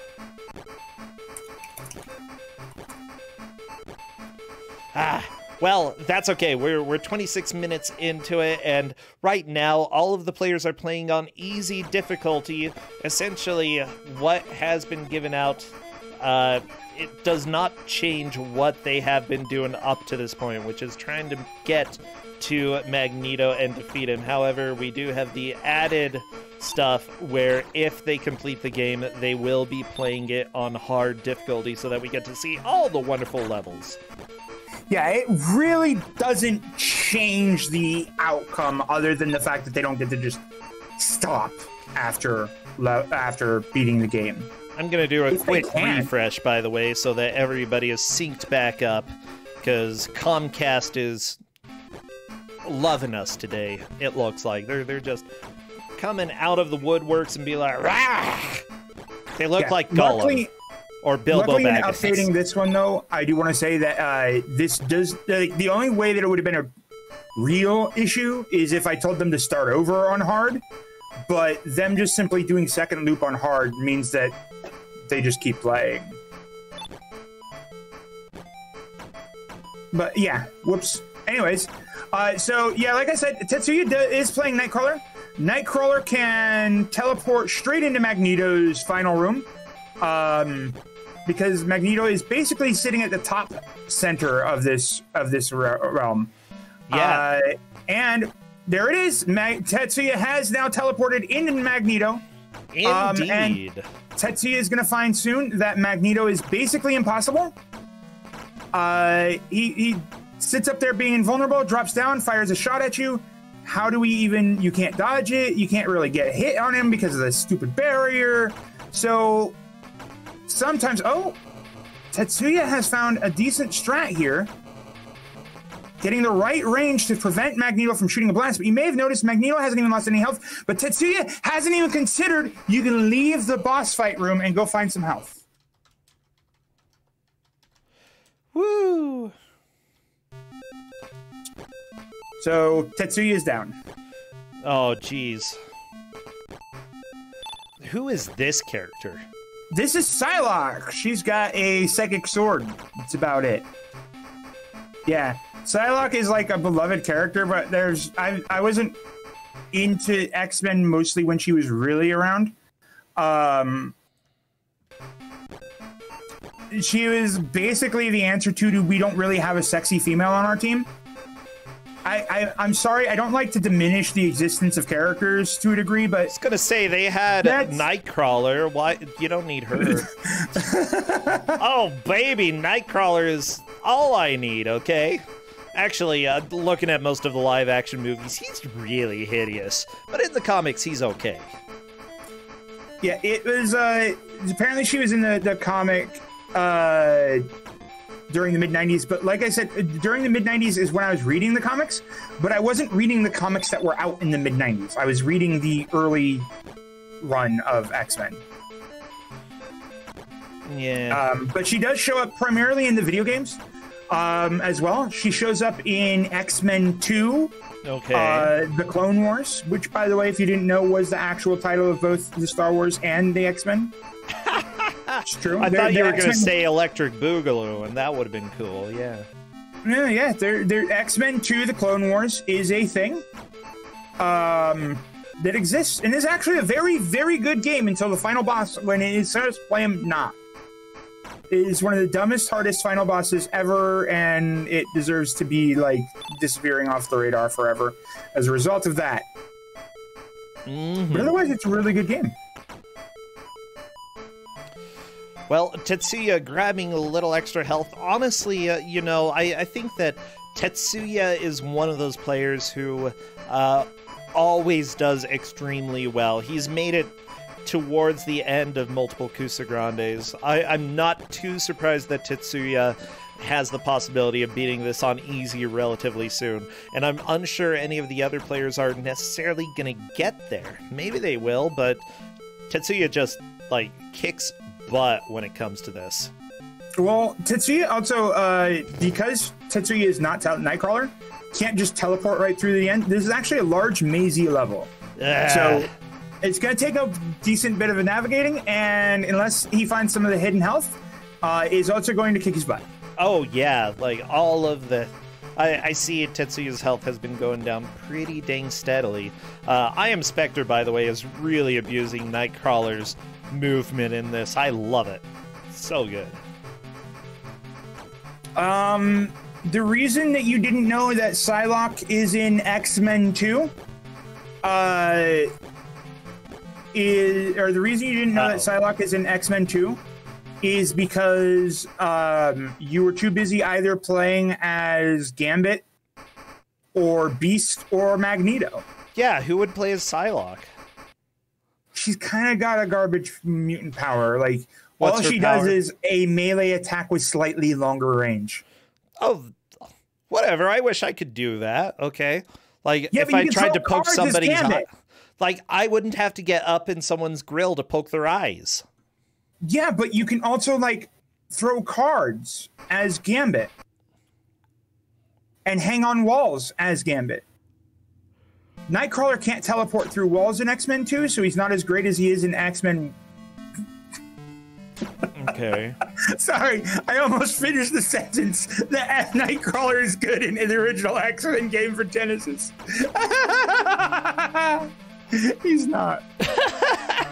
Ah, well, that's okay. We're we're 26 minutes into it, and right now all of the players are playing on easy difficulty. Essentially, what has been given out, uh, it does not change what they have been doing up to this point, which is trying to get to Magneto and defeat him. However, we do have the added stuff where if they complete the game, they will be playing it on hard difficulty so that we get to see all the wonderful levels. Yeah, it really doesn't change the outcome other than the fact that they don't get to just stop after after beating the game. I'm gonna do a quick refresh, by the way, so that everybody is synced back up, because Comcast is loving us today. It looks like they're they're just coming out of the woodworks and be like, Rah! they look yeah, like Gollum. Luckily, or Bilbo Luckily, Baggins. in updating this one, though, I do want to say that uh, this does the, the only way that it would have been a real issue is if I told them to start over on hard. But them just simply doing second loop on hard means that they just keep playing. But yeah, whoops. Anyways, uh, so yeah, like I said, Tetsuya is playing Nightcrawler. Nightcrawler can teleport straight into Magneto's final room. Um, because Magneto is basically sitting at the top center of this of this realm. Yeah, uh, and there it is. Mag- Tetsuya has now teleported into Magneto. Indeed. Um, and Tetsuya is going to find soon that Magneto is basically impossible. Uh, he, he sits up there being invulnerable, drops down, fires a shot at you. How do we even? You can't dodge it. You can't really get hit on him because of the stupid barrier. So sometimes, oh, Tetsuya has found a decent strat here. Getting the right range to prevent Magneto from shooting a blast. But you may have noticed Magneto hasn't even lost any health, but Tetsuya hasn't even considered you can leave the boss fight room and go find some health. Woo! So Tetsuya is down. Oh, jeez. Who is this character? This is Psylocke. She's got a psychic sword. That's about it. Yeah, Psylocke is like a beloved character, but there's I I wasn't into X Men mostly when she was really around. Um, she was basically the answer to, do we don't really have a sexy female on our team. I, I am sorry, I don't like to diminish the existence of characters to a degree, but I was gonna say they had that's... Nightcrawler. Why you don't need her? oh baby, Nightcrawler is all I need. Okay. Actually, uh, looking at most of the live action movies, he's really hideous. But in the comics, he's okay. Yeah, it was. Uh, apparently, she was in the the comic. Uh, during the mid 90s. But like I said, during the mid 90s is when I was reading the comics, but I wasn't reading the comics that were out in the mid 90s. I was reading the early run of X Men. Yeah. Um, but she does show up primarily in the video games um, as well. She shows up in X Men 2. Okay. Uh, the Clone Wars, which, by the way, if you didn't know, was the actual title of both the Star Wars and the X Men. It's true. I they're, thought you were going to say Electric Boogaloo, and that would have been cool. Yeah. Yeah, yeah. They're, they're X Men 2 The Clone Wars is a thing um, that exists and is actually a very, very good game until the final boss, when it says play him not. It is one of the dumbest, hardest final bosses ever, and it deserves to be like disappearing off the radar forever as a result of that. Mm-hmm. But otherwise, it's a really good game. Well, Tetsuya grabbing a little extra health. Honestly, uh, you know, I, I, think that Tetsuya is one of those players who uh, always does extremely well. He's made it towards the end of multiple Kusograndes. I, I'm not too surprised that Tetsuya has the possibility of beating this on easy relatively soon. And I'm unsure any of the other players are necessarily going to get there. Maybe they will, but Tetsuya just, like, kicks butt when it comes to this. Well, Tetsuya also, uh, because Tetsuya is not Nightcrawler, can't just teleport right through the end. This is actually a large mazy level. Uh. So it's going to take a decent bit of a navigating, and unless he finds some of the hidden health, uh, is also going to kick his butt. Oh, yeah. Like all of the. I, I see Tetsuya's health has been going down pretty dang steadily. Uh, I am Spectre, by the way, is really abusing Nightcrawler's movement in this. I love it. So good. Um, the reason that you didn't know that Psylocke is in X Men 2 uh, is, or the reason you didn't know that Uh-oh. Psylocke is in X Men 2 is because um, you were too busy either playing as Gambit or Beast or Magneto. Yeah, who would play as Psylocke? She's kind of got a garbage mutant power. Like, What's all she power? does is a melee attack with slightly longer range. Oh, whatever. I wish I could do that. Okay. Like Yeah, if I tried to poke somebody's eye, like I wouldn't have to get up in someone's grill to poke their eyes. Yeah, but you can also like throw cards as Gambit and hang on walls as Gambit. Nightcrawler can't teleport through walls in X Men 2, so he's not as great as he is in X Men. Okay. Sorry, I almost finished the sentence that Nightcrawler is good in, in the original X Men game for Genesis. he's not.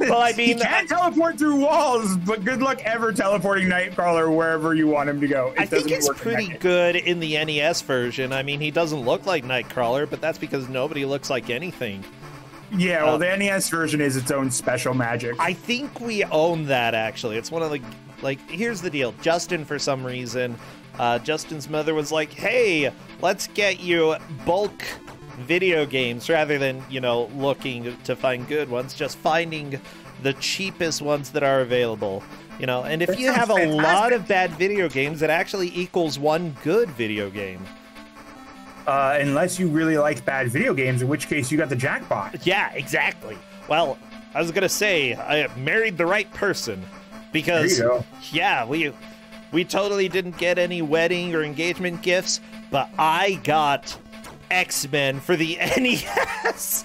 well, I mean, He can teleport through walls, but good luck ever teleporting Nightcrawler wherever you want him to go. It I think doesn't it's work in pretty good in the NES version. I mean, he doesn't look like Nightcrawler, but that's because nobody looks like anything. Yeah, well, Uh, the NES version is its own special magic. I think we own that actually. It's one of the like. Here's the deal. Justin, for some reason, uh, Justin's mother was like, "Hey, let's get you bulk video games rather than you know looking to find good ones. Just finding the cheapest ones that are available." You know, and if That you have a lot of bad video games, it actually equals one good video game. uh, unless you really like bad video games, in which case you got the jackpot. Yeah, exactly. Well, I was gonna say I married the right person because There you go. yeah, we we totally didn't get any wedding or engagement gifts, but I got X Men for the NES.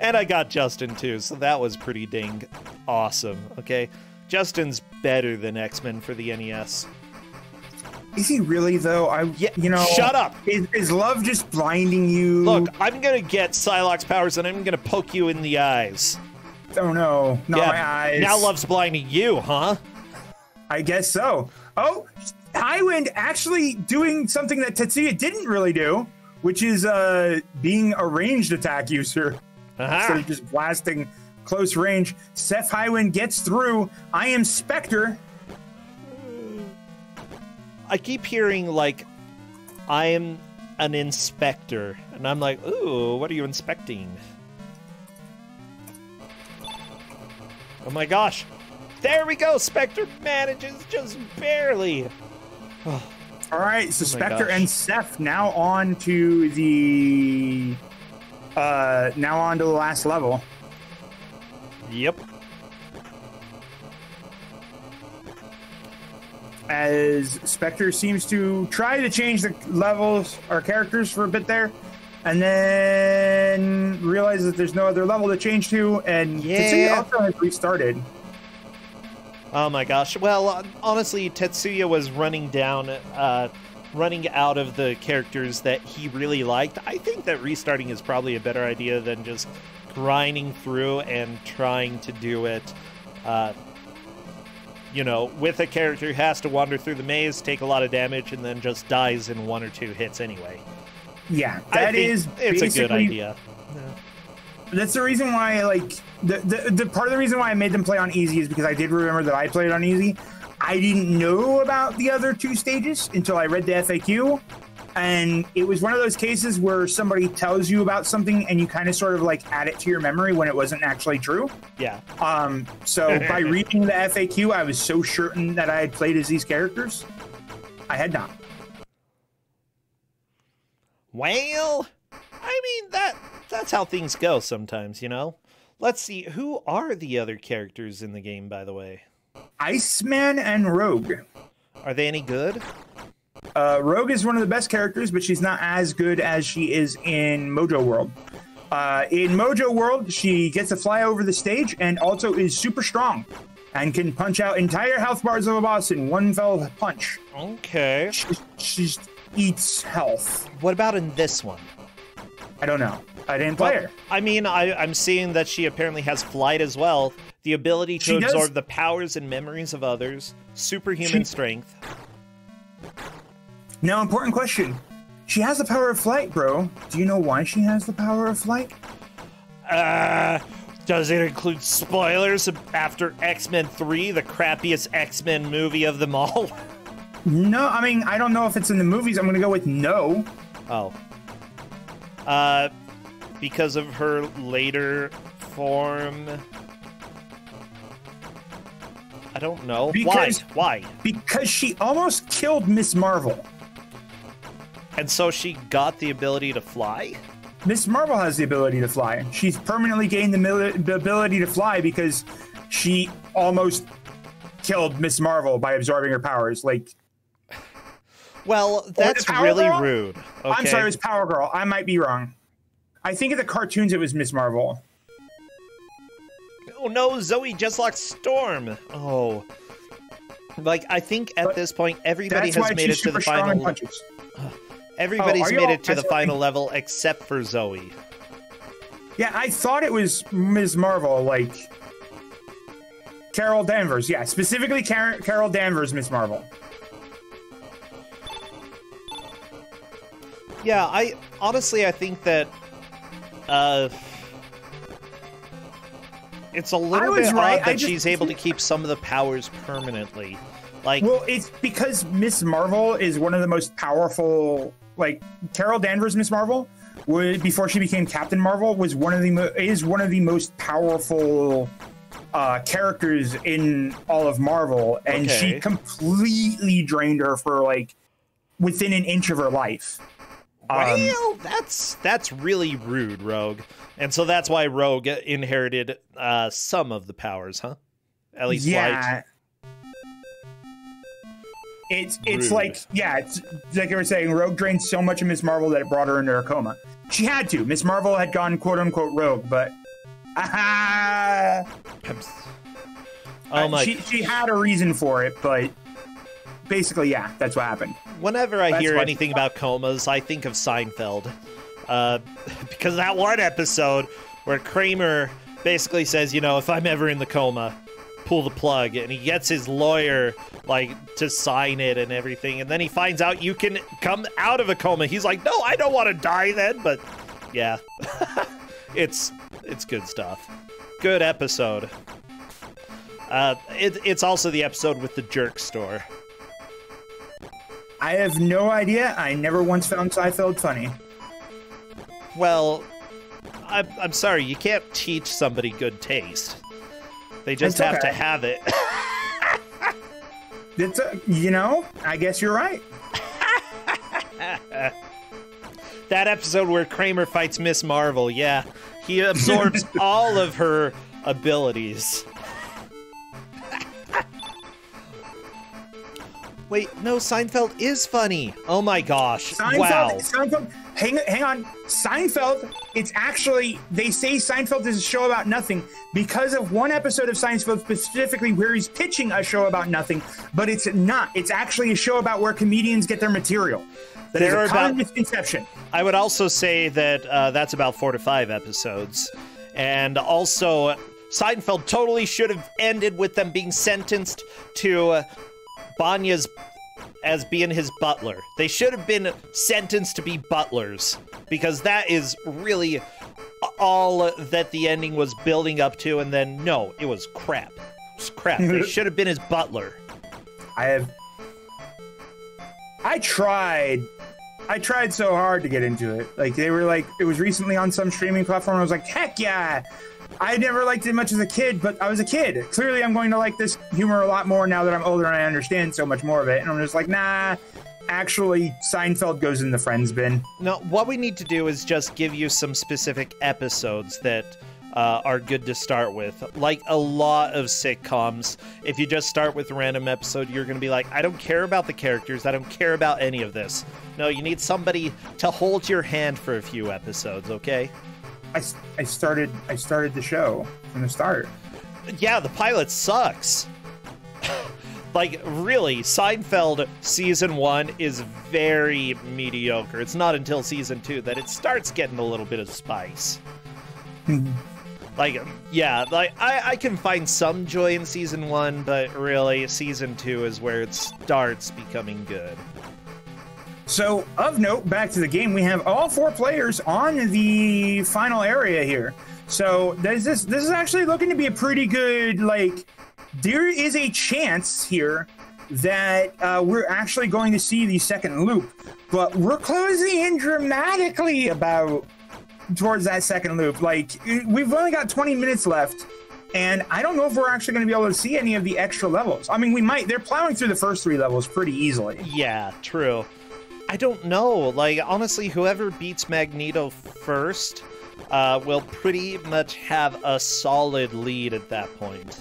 and I got Justin too, so that was pretty dang awesome. Okay, Justin's better than X Men for the NES. Is he really though? I, Yeah, you know, shut up. Is, is love just blinding you? Look, I'm gonna get Psylocke's powers and I'm gonna poke you in the eyes. Oh no, not my eyes. Now love's blinding you, huh? I guess so. Oh, Highwind actually doing something that Tetsuya didn't really do, which is uh being a ranged attack user instead of just blasting close range. Seth Highwind gets through. I am Spectre. I keep hearing like I am an inspector, and I'm like, ooh, what are you inspecting? Oh my gosh. There we go. Spectre manages just barely. All right, so Oh Spectre and Seth now on to the uh now on to the last level. Yep. as Spectre seems to try to change the levels or characters for a bit there, and then realizes that there's no other level to change to, and Yeah. Tetsuya also has restarted. Oh my gosh. Well, uh, honestly, Tetsuya was running down, uh, running out of the characters that he really liked. I think that restarting is probably a better idea than just grinding through and trying to do it, uh, you know, with a character who has to wander through the maze, take a lot of damage, and then just dies in one or two hits anyway. Yeah, that is it's a good idea. That's the reason why, like, the, the the part of the reason why I made them play on easy is because I did remember that I played on easy. I didn't know about the other two stages until I read the FAQ, and it was one of those cases where somebody tells you about something and you kind of sort of like add it to your memory when it wasn't actually true. Yeah. Um, so by reading the FAQ, I was so certain that I had played as these characters. I had not. Well, I mean that that's how things go sometimes, you know. Let's see who are the other characters in the game by the way. Iceman and Rogue. Are they any good? Uh, Rogue is one of the best characters, but she's not as good as she is in Mojo World. Uh, in Mojo World, she gets to fly over the stage and also is super strong and can punch out entire health bars of a boss in one fell punch. Okay. She, she eats health. What about in this one? I don't know. I didn't play Well, her. I mean, I, I'm seeing that she apparently has flight as well. The ability to She does. absorb the powers and memories of others, superhuman She- strength. Now, important question. She has the power of flight, bro. Do you know why she has the power of flight? Uh, does it include spoilers after X Men 3, the crappiest X Men movie of them all? No, I mean, I don't know if it's in the movies. I'm going to go with no. Oh. Uh, because of her later form. I don't know. Because- Why? Why? Because she almost killed Miss Marvel. And so she got the ability to fly? Miss Marvel has the ability to fly. She's permanently gained the, the ability to fly because she almost killed Miss Marvel by absorbing her powers. Like, Well, that's really Girl? rude. Okay. I'm sorry, it was Power Girl. I might be wrong. I think in the cartoons it was Miss Marvel. Oh no, Zoe just locked Storm. Oh. Like I think at But this point everybody has made it to the super strong in final punches. everybody's Oh, made all- it to the that's- final level except for Zoe. Yeah, I thought it was Ms. Marvel, like Carol Danvers. Yeah, specifically Car- Carol Danvers, Miss Marvel. Yeah, I honestly I think that uh it's a little bit right, odd that just- she's able to keep some of the powers permanently. Like Well, it's because Miss Marvel is one of the most powerful. Like Carol Danvers, Miss Marvel, was, before she became Captain Marvel, was one of the mo- is one of the most powerful uh, characters in all of Marvel, and Okay. she completely drained her for like within an inch of her life. Um, well, that's that's really rude, Rogue. And so that's why Rogue inherited uh some of the powers, huh? At least light. yeah. It's it's Rude. like yeah, it's like I was saying, Rogue drained so much of Miss Marvel that it brought her into a coma. She had to. Miss Marvel had gone quote unquote rogue, but ah, Oh my she she had a reason for it, but basically, yeah, that's what happened. Whenever I That's hear why- anything about comas, I think of Seinfeld. Uh, because that one episode where Kramer basically says, you know, if I'm ever in the coma, pull the plug, and he gets his lawyer like to sign it and everything, and then he finds out you can come out of a coma. He's like, no, I don't want to die then, but yeah, it's it's good stuff. Good episode. Uh, it, it's also the episode with the jerk store. I have no idea. I never once found Seinfeld funny. Well, I'm, I'm sorry, you can't teach somebody good taste. They just have to have it. It's a, you know, I guess you're right. that episode where Kramer fights Miss Marvel, yeah, he absorbs all of her abilities. Wait, no, Seinfeld is funny. Oh my gosh. Seinfeld, wow. Seinfeld, hang, hang on. Seinfeld, it's actually, they say Seinfeld is a show about nothing because of one episode of Seinfeld specifically where he's pitching a show about nothing, but it's not. It's actually a show about where comedians get their material. That is There are a common about- misconception. I would also say that uh, that's about four to five episodes. And also, Seinfeld totally should have ended with them being sentenced to uh, Bania's as being his butler. They should have been sentenced to be butlers because that is really all that the ending was building up to. And then, no, it was crap. It was crap. they should have been his butler. I have. I tried. I tried so hard to get into it. Like they were like, it was recently on some streaming platform. I was like, heck yeah! I never liked it much as a kid, but I was a kid. Clearly, I'm going to like this humor a lot more now that I'm older and I understand so much more of it. And I'm just like, nah. Actually, Seinfeld goes in the friends bin. No, what we need to do is just give you some specific episodes that uh, are good to start with. Like a lot of sitcoms, if you just start with a random episode, you're going to be like, I don't care about the characters. I don't care about any of this. No, you need somebody to hold your hand for a few episodes, okay? I, I started I started the show from the start. Yeah, the pilot sucks. like really, Seinfeld season one is very mediocre. It's not until season two that it starts getting a little bit of spice. Hmm. like, yeah, like I, I can find some joy in season one, but really, season two is where it starts becoming good. So, of note, back to the game, we have all four players on the final area here. So, this this this is actually looking to be a pretty good like. There is a chance here that uh, we're actually going to see the second loop, but we're closing in dramatically about towards that second loop. Like we've only got 20 minutes left, and I don't know if we're actually going to be able to see any of the extra levels. I mean, we might. They're plowing through the first three levels pretty easily. Yeah, true. I don't know. Like honestly, whoever beats Magneto first uh, will pretty much have a solid lead at that point.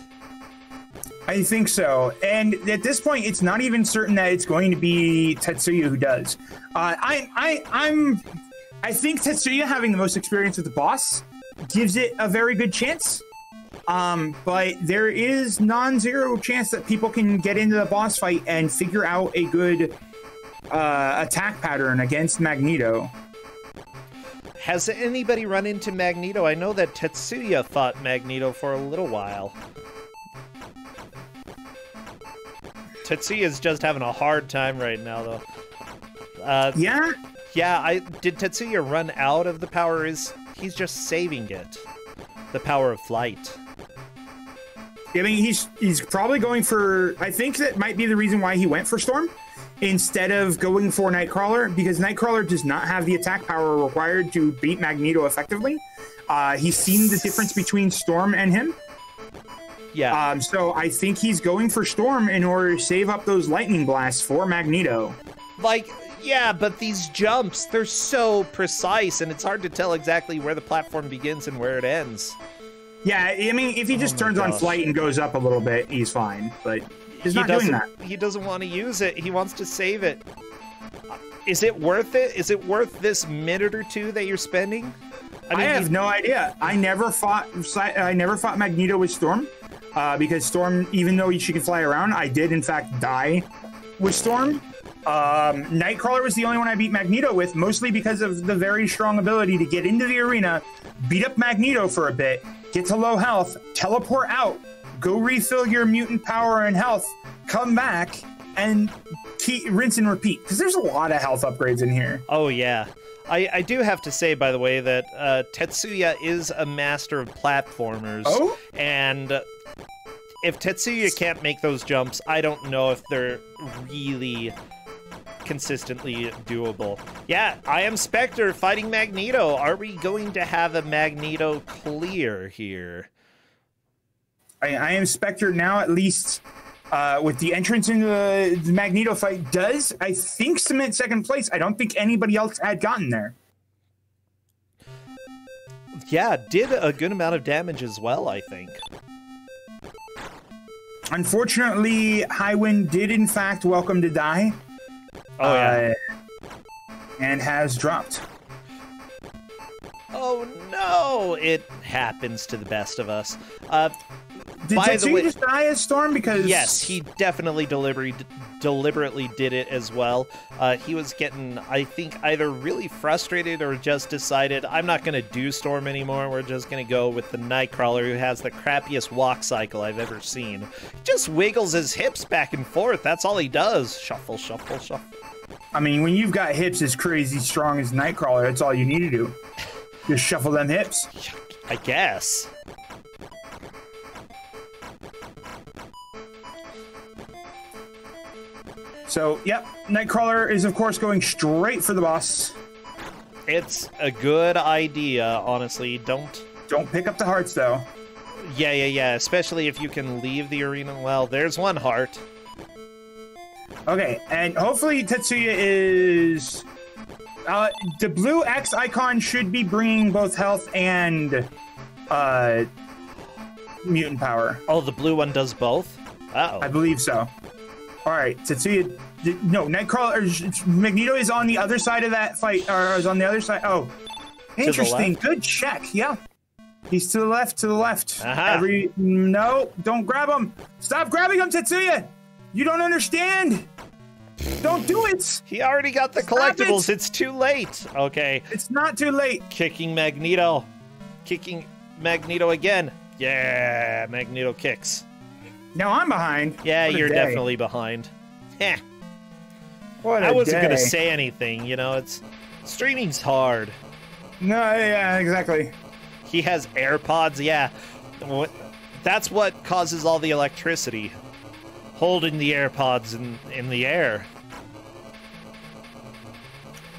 I think so. And at this point, it's not even certain that it's going to be Tetsuya who does. Uh, I, I, I'm, I think Tetsuya having the most experience with the boss gives it a very good chance. Um, but there is non-zero chance that people can get into the boss fight and figure out a good uh, attack pattern against Magneto. Has anybody run into Magneto? I know that Tetsuya fought Magneto for a little while. Tetsuya is just having a hard time right now, though. Uh, yeah, yeah. I did Tetsuya run out of the power? Is he's just saving it? The power of flight. I mean, he's he's probably going for. I think that might be the reason why he went for Storm instead of going for Nightcrawler because Nightcrawler does not have the attack power required to beat Magneto effectively. Uh, he's seen the difference between Storm and him. Yeah. Um, so I think he's going for Storm in order to save up those lightning blasts for Magneto. Like, yeah, but these jumps, they're so precise, and it's hard to tell exactly where the platform begins and where it ends. Yeah, I mean, if he just Oh turns on flight and goes up a little bit, he's fine. But he's he not doesn't. doing that. He doesn't want to use it. He wants to save it. Is it worth it? Is it worth this minute or two that you're spending? I, have no idea. I never fought. I never fought Magneto with Storm uh, because Storm, even though she can fly around, I did in fact die with Storm. Um, Nightcrawler was the only one I beat Magneto with, mostly because of the very strong ability to get into the arena, beat up Magneto for a bit, get to low health, teleport out, go refill your mutant power and health, come back, and keep, rinse and repeat. Because there's a lot of health upgrades in here. Oh yeah. I, I do have to say, by the way, that uh, Tetsuya is a master of platformers. Oh? And uh, if Tetsuya can't make those jumps, I don't know if they're really consistently doable. Yeah, I am Spectre fighting Magneto. Are we going to have a Magneto clear here? I, I am Spectre now, at least uh, with the entrance into the, the Magneto fight, does, I think, cement second place. I don't think anybody else had gotten there. Yeah, did a good amount of damage as well, I think. Unfortunately, Highwind did, in fact, welcome to die. Oh, yeah. uh, and has dropped. Oh, no! It happens to the best of us. Uh, Did By the Tetsuya way- just die as Storm? Because Yes, he definitely deliberately deliberately did it as well. Uh, he was getting, I think, either really frustrated or just decided, I'm not going to do Storm anymore. We're just going to go with the Nightcrawler, who has the crappiest walk cycle I've ever seen. Just wiggles his hips back and forth. That's all he does. Shuffle, shuffle, shuffle. I mean, when you've got hips as crazy strong as Nightcrawler, that's all you need to do. Just shuffle them hips. I guess. So, yep, Nightcrawler is, of course, going straight for the boss. It's a good idea, honestly. Don't Don't pick up the hearts, though. Yeah, yeah, yeah. Especially if you can leave the arena. Well, there's one heart. Okay, and hopefully Tetsuya is. Uh, the blue X icon should be bringing both health and uh, mutant power. Oh, the blue one does both? Uh I oh. believe so. All right, Tetsuya. No, Nightcrawler. Magneto is on the other side of that fight, or is on the other side. Oh, interesting. Good check. Yeah, he's to the left. To the left. Aha. Every no, don't grab him. Stop grabbing him, Tetsuya. You don't understand. Don't do it. He already got the Stop collectibles. it. It's too late. Okay. It's not too late. Kicking Magneto. Kicking Magneto again. Yeah, Magneto kicks. Now I'm behind. Yeah, What you're definitely behind. Heh. What I wasn't gonna say anything, you know, it's streaming's hard. No, yeah, exactly. He has AirPods, yeah. What that's what causes all the electricity. Holding the AirPods in, in the air.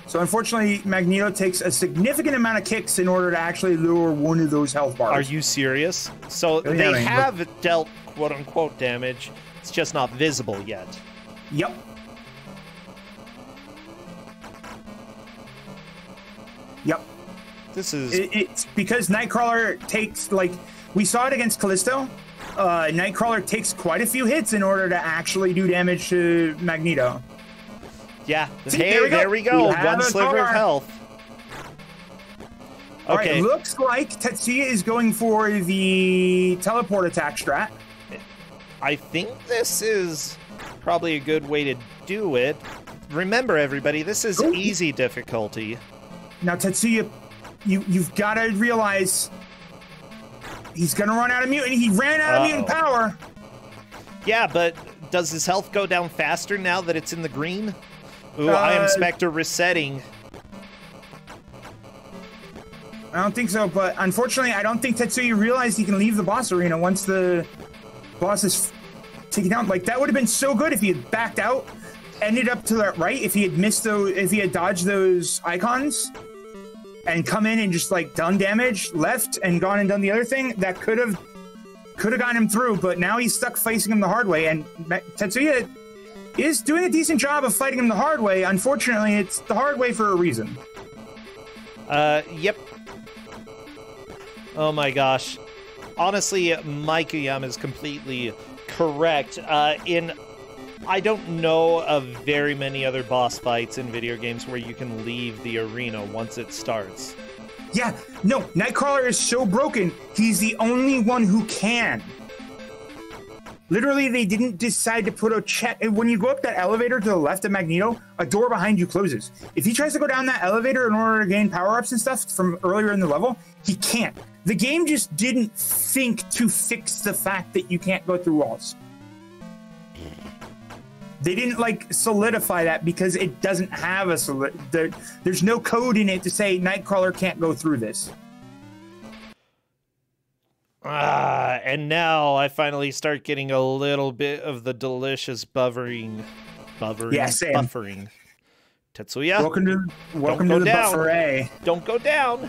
So unfortunately, Magneto takes a significant amount of kicks in order to actually lure one of those health bars. Are you serious? So they have dealt quote unquote damage. It's just not visible yet. Yep. Yep. This is It, it's because Nightcrawler takes like we saw it against Callisto. Uh, Nightcrawler takes quite a few hits in order to actually do damage to Magneto. yeah. See, hey, there we go. there we go. We One sliver of health. All right, Okay. looks like Tetsuya is going for the teleport attack strat. I think this is probably a good way to do it. Remember, everybody, this is Ooh. easy difficulty. Now Tetsuya, you you've got to realize he's gonna run out of mutant. He ran out of mutant Uh-oh. power. Yeah, but does his health go down faster now that it's in the green? Ooh, I am Uh, Spectre resetting. I don't think so, but unfortunately, I don't think Tetsuya realized he can leave the boss arena once the boss is taken down. Like that would have been so good if he had backed out, ended up to the right. If he had missed those, if he had dodged those icons, and come in and just like done damage, left and gone and done the other thing, that could have could have gotten him through. But now he's stuck facing him the hard way, and Tetsuya is doing a decent job of fighting him the hard way. Unfortunately, it's the hard way for a reason. Uh, yep. Oh my gosh. Honestly, Mikeyam is completely correct. Uh, in I don't know of very many other boss fights in video games where you can leave the arena once it starts. Yeah, no, Nightcrawler is so broken, he's the only one who can. Literally, they didn't decide to put a check. When you go up that elevator to the left of Magneto, a door behind you closes. If he tries to go down that elevator in order to gain power ups and stuff from earlier in the level, he can't. The game just didn't think to fix the fact that you can't go through walls. They didn't like solidify that because it doesn't have a solid. There, there's no code in it to say Nightcrawler can't go through this. Ah, and now I finally start getting a little bit of the delicious buffering, buffering, Yeah, same. buffering. Tetsuya, Welcome to welcome to the down. don't go down.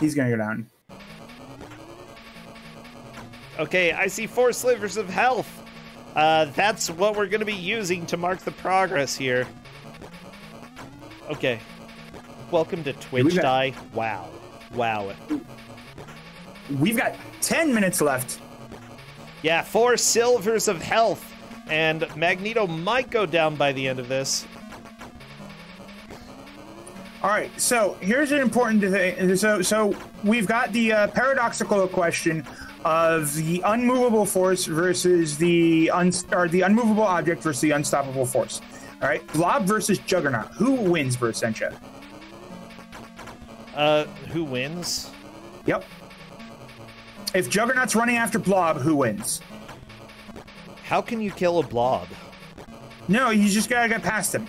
He's gonna go down. Okay, I see four slivers of health. Uh, that's what we're going to be using to mark the progress here. Okay. Welcome to Twitch got- Die. Wow. Wow. We've got ten minutes left. Yeah, four silvers of health. And Magneto might go down by the end of this. All right, so here's an important thing. So, so we've got the uh, paradoxical question of the unmovable force versus the un- or the unmovable object versus the unstoppable force. All right, Blob versus Juggernaut. Who wins, Brossentia? Uh, who wins? Yep. If Juggernaut's running after Blob, who wins? How can you kill a blob? No, you just gotta get past him.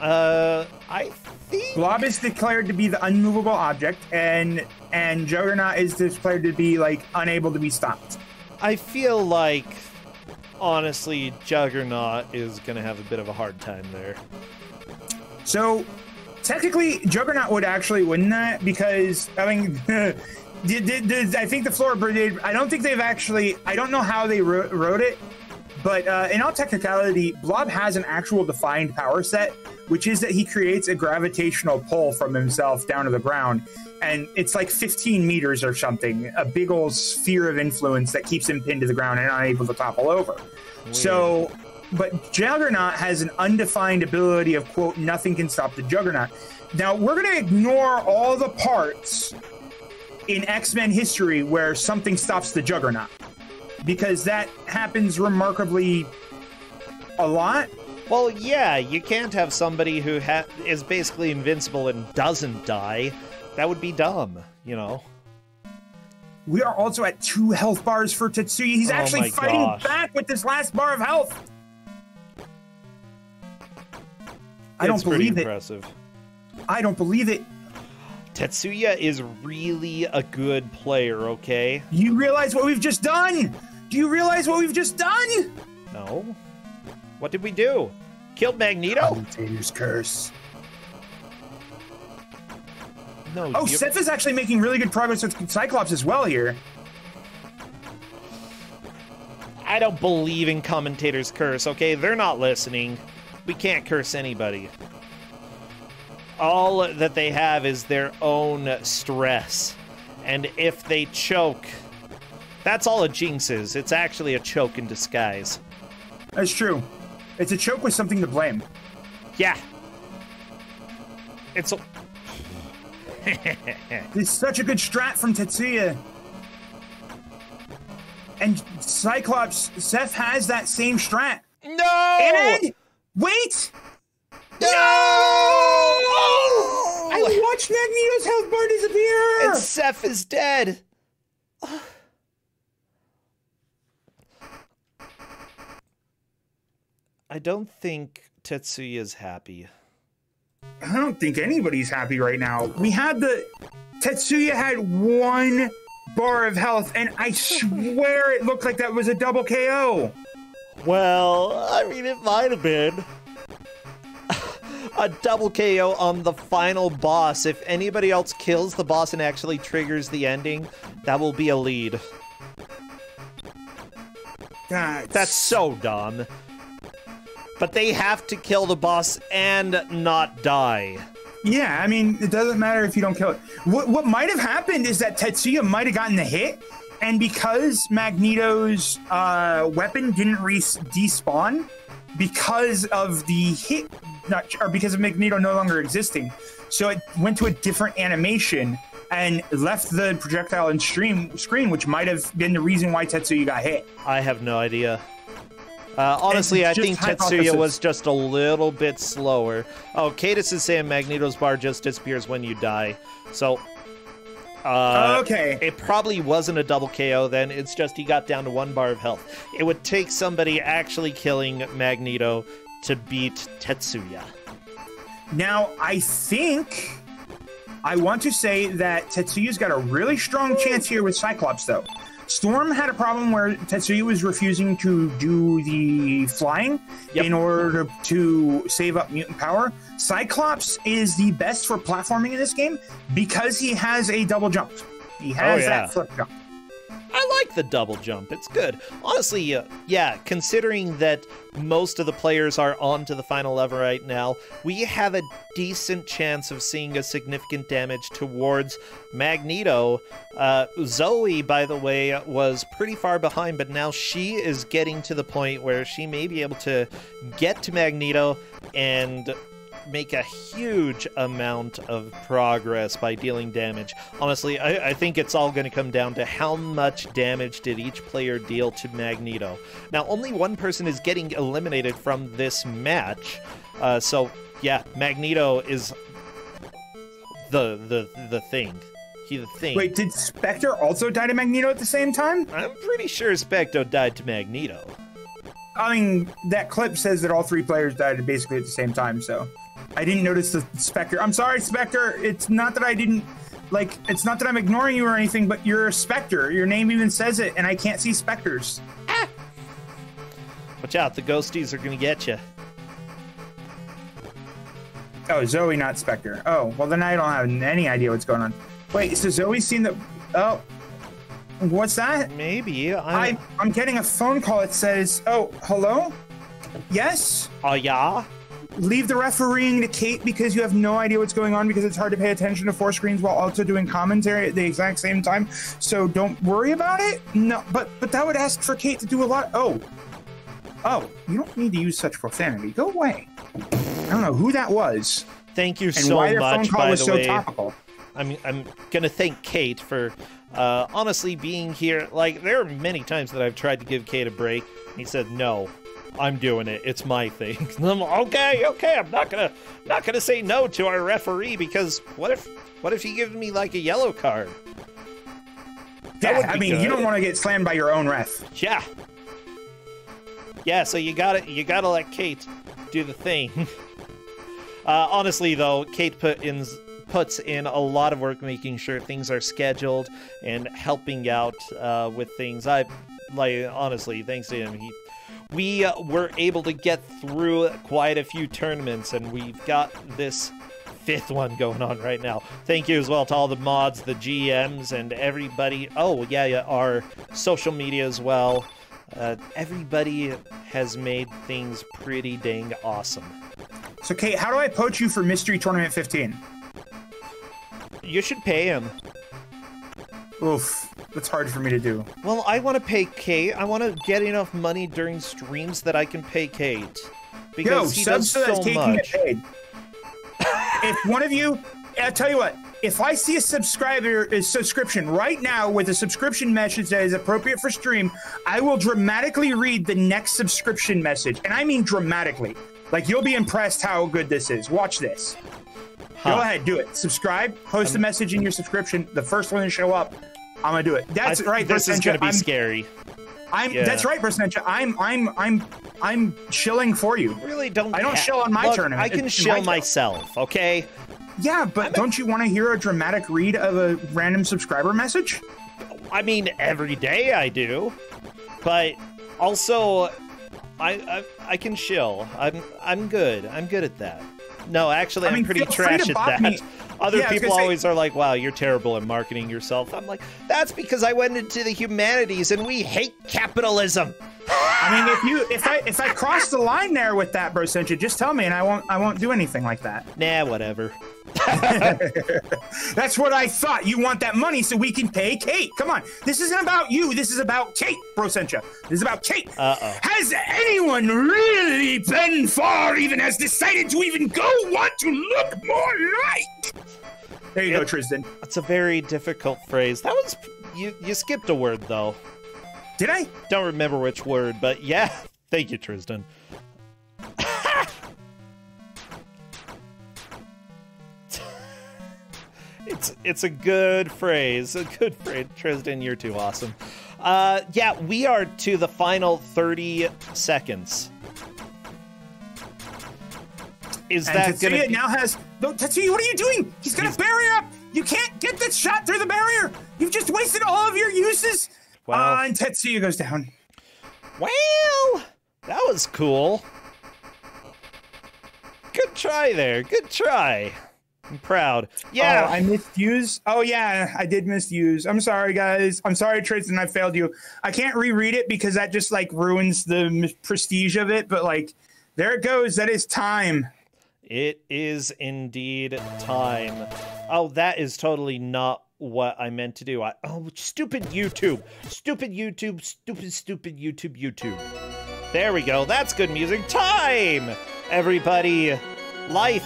Uh, I think. Blob is declared to be the unmovable object, and and Juggernaut is declared to be like unable to be stopped. I feel like, honestly, Juggernaut is going to have a bit of a hard time there. So technically, Juggernaut would actually win that because I mean, did, did, did- I think the floor did. I don't think they've actually. I don't know how they wrote, wrote it, but uh, in all technicality, Blob has an actual defined power set, which is that he creates a gravitational pull from himself down to the ground. And it's like 15 meters or something, a big old sphere of influence that keeps him pinned to the ground and unable to topple over. So, but Juggernaut has an undefined ability of quote nothing can stop the Juggernaut. Now we're gonna ignore all the parts in X Men history where something stops the Juggernaut. because that happens remarkably a lot. Well, yeah, you can't have somebody who ha- is basically invincible and doesn't die. That would be dumb, you know. We are also at two health bars for Tetsuya. He's Oh actually fighting gosh. back with this last bar of health. I don't It's believe it. I don't believe it. Tetsuya is really a good player, okay? You realize what we've just done? Do you realize what we've just done? No. What did we do? Killed Magneto? Commentator's curse. No. Oh, you- Seth is actually making really good progress with Cyclops as well here. I don't believe in commentators' curse, okay? They're not listening. We can't curse anybody. All that they have is their own stress. And if they choke, that's all a jinx is. It's actually a choke in disguise. That's true. It's a choke with something to blame. Yeah. It's It's such a good strat from Tetsuya. And Cyclops, Seth has that same strat. no! And wait! no! I watched Magneto's health bar disappear! And Seth is dead. I don't think Tetsuya's happy. I don't think anybody's happy right now. We had the Tetsuya had one bar of health, and I swear it looked like that was a double KO. Well, I mean, it might have been. a double KO on the final boss. If anybody else kills the boss and actually triggers the ending, that will be a lead. That's, That's so dumb. But they have to kill the boss and not die. yeah. I mean, it doesn't matter if you don't kill it. What what might have happened is that Tetsuya might have gotten the hit, and because Magneto's uh, weapon didn't re- despawn because of the hit, not or because of Magneto no longer existing, so it went to a different animation and left the projectile and stream screen, which might have been the reason why Tetsuya got hit. I have no idea. Uh, honestly, I think Tetsuya hypothesis. was just a little bit slower. Oh, Cadus is saying Magneto's bar just disappears when you die. So, uh, okay. it probably wasn't a double KO then. It's just he got down to one bar of health. It would take somebody actually killing Magneto to beat Tetsuya. Now, I think I want to say that Tetsuya's got a really strong chance here with Cyclops, though. Storm had a problem where Tetsuya was refusing to do the flying Yep. in order to, to save up mutant power. Cyclops is the best for platforming in this game because he has a double jump. He oh, has yeah. that flip jump. I like the double jump. It's good. Honestly, uh, yeah, considering that most of the players are on to the final level right now, we have a decent chance of seeing a significant damage towards Magneto. Uh, Zoe, by the way, was pretty far behind, but now she is getting to the point where she may be able to get to Magneto and make a huge amount of progress by dealing damage. Honestly, I, I think it's all going to come down to how much damage did each player deal to Magneto. Now, only one person is getting eliminated from this match, uh, so yeah, Magneto is the the the thing. He the thing. Wait, did Spectre also die to Magneto at the same time? I'm pretty sure Spectre died to Magneto. I mean, that clip says that all three players died basically at the same time, so I didn't notice the Spectre. I'm sorry, Spectre. It's not that I didn't like. It's not that I'm ignoring you or anything, but you're a Spectre. Your name even says it, and I can't see specters. Watch out, the ghosties are gonna get you. Oh, Zoe, not Spectre. Oh, well then I don't have any idea what's going on. Wait, so Zoe's seen the. Oh, what's that? Maybe. I I. I'm getting a phone call. It says, "Oh, hello." Yes. Oh yeah. Leave the refereeing to Kate because you have no idea what's going on because it's hard to pay attention to four screens while also doing commentary at the exact same time. So don't worry about it. No, but but that would ask for Kate to do a lot. Oh, oh, you don't need to use such profanity. Go away. I don't know who that was Thank you and so why phone much. call By was the so way, topical. I'm I'm gonna thank Kate for Uh, honestly, being here, like, there are many times that I've tried to give Kate a break. And he said, no, I'm doing it. It's my thing. I'm like, okay, okay. I'm not gonna, not gonna say no to our referee because what if, what if he gives me like a yellow card? That would Yeah, I mean, you don't want to get slammed by your own ref. Yeah. Yeah, so you gotta you gotta let Kate do the thing. uh, honestly, though, Kate put in puts in a lot of work making sure things are scheduled and helping out uh, with things. I like honestly, thanks to him, he we uh, were able to get through quite a few tournaments, and we've got this fifth one going on right now. Thank you as well to all the mods, the GMs, and everybody. Oh, yeah, yeah, our social media as well. Uh, everybody has made things pretty dang awesome. So, Kate, how do I poach you for Mystery Tournament 15? You should pay him. Oof, that's hard for me to do. Well, I want to pay Kate. I want to get enough money during streams that I can pay Kate. Yo, Because he does so that so Kate can much. if one of you, I'll tell you what. If I see a subscriber a subscription right now with a subscription message that is appropriate for stream, I will dramatically read the next subscription message, and I mean dramatically. Like you'll be impressed how good this is. Watch this. Go ahead, do it. Subscribe, post a message in your subscription. The first one to show up, I'm gonna do it. That's I- right. This is to be I'm- scary. I'm Yeah. that's right, Brossentia. I'm I'm I'm I'm shilling for you. Really don't. I don't shill on my Look, tournament. I can It's shill my myself. Okay. Yeah, but don't you want to hear a dramatic read of a random subscriber message? I mean, every day I do, but also, I I, I can shill. I'm I'm good. I'm good at that. No, actually, I mean, I'm pretty trash at that. me. Other Yeah, people gonna say- always are like, "Wow, you're terrible at marketing yourself." I'm like, "That's because I went into the humanities and we hate capitalism." I mean, if you if I if I cross the line there with that, Brossentia, just tell me, and I won't I won't do anything like that. Nah, whatever. That's what I thought. You want that money so we can pay Kate. Come on, this isn't about you. This is about Kate, Brossentia. This is about Kate. Uh-oh. Has anyone really been far? Even has decided to even go want to look more like? There you go, Tristan. That's a very difficult phrase. That was you. You skipped a word though. Did I? Don't remember which word, but yeah. Thank you, Tristan. it's it's a good phrase. A good phrase. Tristan, you're too awesome. Uh, yeah, we are to the final 30 seconds. Is And that gonna Tetsuya be, now has no Tetsuya, what are you doing? He's got He's- a barrier up! You can't get this shot through the barrier! You've just wasted all of your uses! Wow. Uh, and Tetsuya goes down. Well, that was cool. Good try there. Good try. I'm proud. Yeah. Oh, I misuse. Oh yeah, I did misuse. I'm sorry, guys. I'm sorry, Tristan. I failed you. I can't reread it because that just like ruins the prestige of it. But like, there it goes. That is time. It is indeed time. Oh, that is totally not what I meant to do. I, oh, stupid YouTube. Stupid YouTube. Stupid, stupid YouTube. YouTube. There we go. That's good music. Time! Everybody, life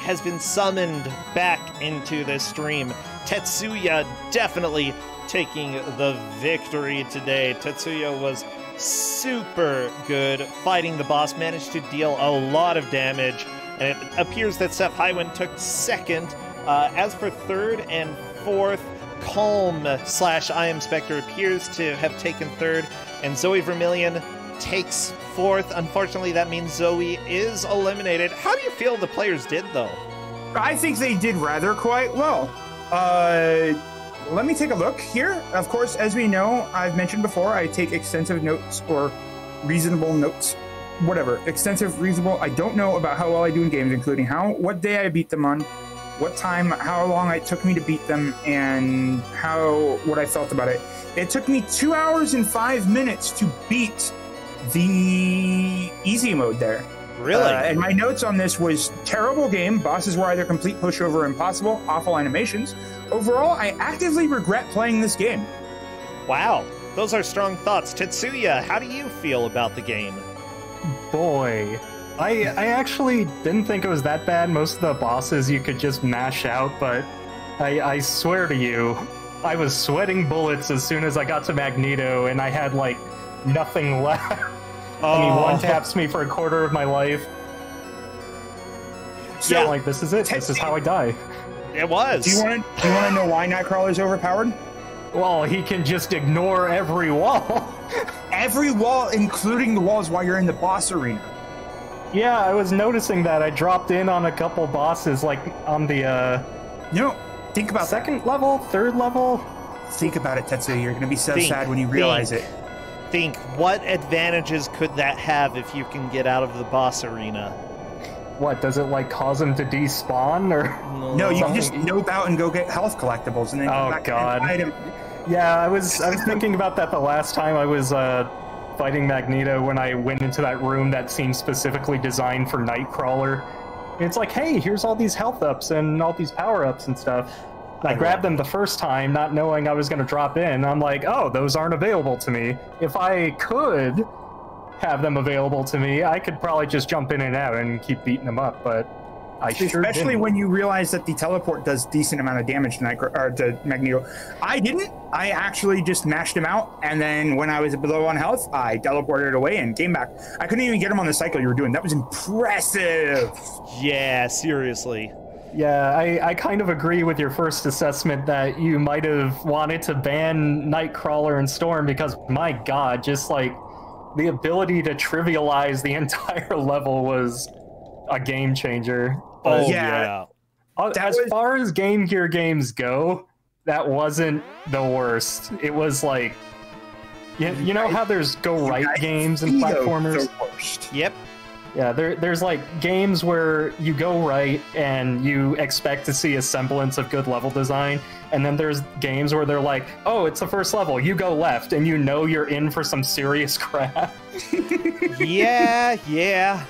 has been summoned back into this stream. Tetsuya definitely taking the victory today. Tetsuya was super good fighting the boss, managed to deal a lot of damage, and it appears that Seth Highwind took second. Uh, as for third and fourth, Colm slash I Am Spectre appears to have taken third, and Zoe Vermilion takes fourth. Unfortunately, that means Zoe is eliminated. How do you feel the players did, though? I think they did rather quite well. Uh, let me take a look here. Of course, as we know, I've mentioned before, I take extensive notes or reasonable notes, whatever. Extensive, reasonable. I don't know about how well I do in games, including how, what day I beat them on, what time, how long it took me to beat them, and how, what I felt about it. It took me two hours and five minutes to beat the easy mode there. Really? Uh, and my notes on this was terrible game. Bosses were either complete pushover or impossible. Awful animations. Overall, I actively regret playing this game. wow. Those are strong thoughts. Tetsuya, how do you feel about the game? Boy, I I actually didn't think it was that bad. Most of the bosses you could just mash out, but I I swear to you, I was sweating bullets as soon as I got to Magneto, and I had like nothing left. And he Oh. one taps me for a quarter of my life. So, Yeah, like this is it. This is how I die. It was. do you want to do you want to know why Nightcrawler is overpowered? Well, he can just ignore every wall. Every wall, including the walls while you're in the boss arena. Yeah, I was noticing that. I dropped in on a couple bosses, like on the uh, You know, think about that. second level, third level. Think about it, Tetsuya. You're going to be so Think, sad when you realize think. it. think what advantages could that have if you can get out of the boss arena? What does it like cause him to despawn or? No, you can just nope out and go get health collectibles, and then Oh, come back God. and fight him. Yeah, I was I was thinking about that the last time I was uh, fighting Magneto when I went into that room that seemed specifically designed for Nightcrawler. It's like, hey, here's all these health ups and all these power ups and stuff. I grabbed them the first time, not knowing I was going to drop in. I'm like, oh, those aren't available to me. If I could have them available to me, I could probably just jump in and out and keep beating them up. But I Especially didn't. when you realize that the teleport does decent amount of damage to, Nightcra- or to Magneto. I didn't. I actually just mashed him out, and then when I was below on health, I teleported away and came back. I couldn't even get him on the cycle you were doing. That was impressive. Yeah, seriously. Yeah, I, I kind of agree with your first assessment that you might have wanted to ban Nightcrawler and Storm because, my god, just like the ability to trivialize the entire level was a game changer. But, Oh yeah. yeah. uh, as was- far as Game Gear games go, that wasn't the worst. It was like, you, you know how there's go right games and platformers? the worst. Yep. Yeah, there, there's like games where you go right and you expect to see a semblance of good level design, and then there's games where they're like, "Oh, it's the first level. You go left, and you know you're in for some serious crap." yeah, yeah.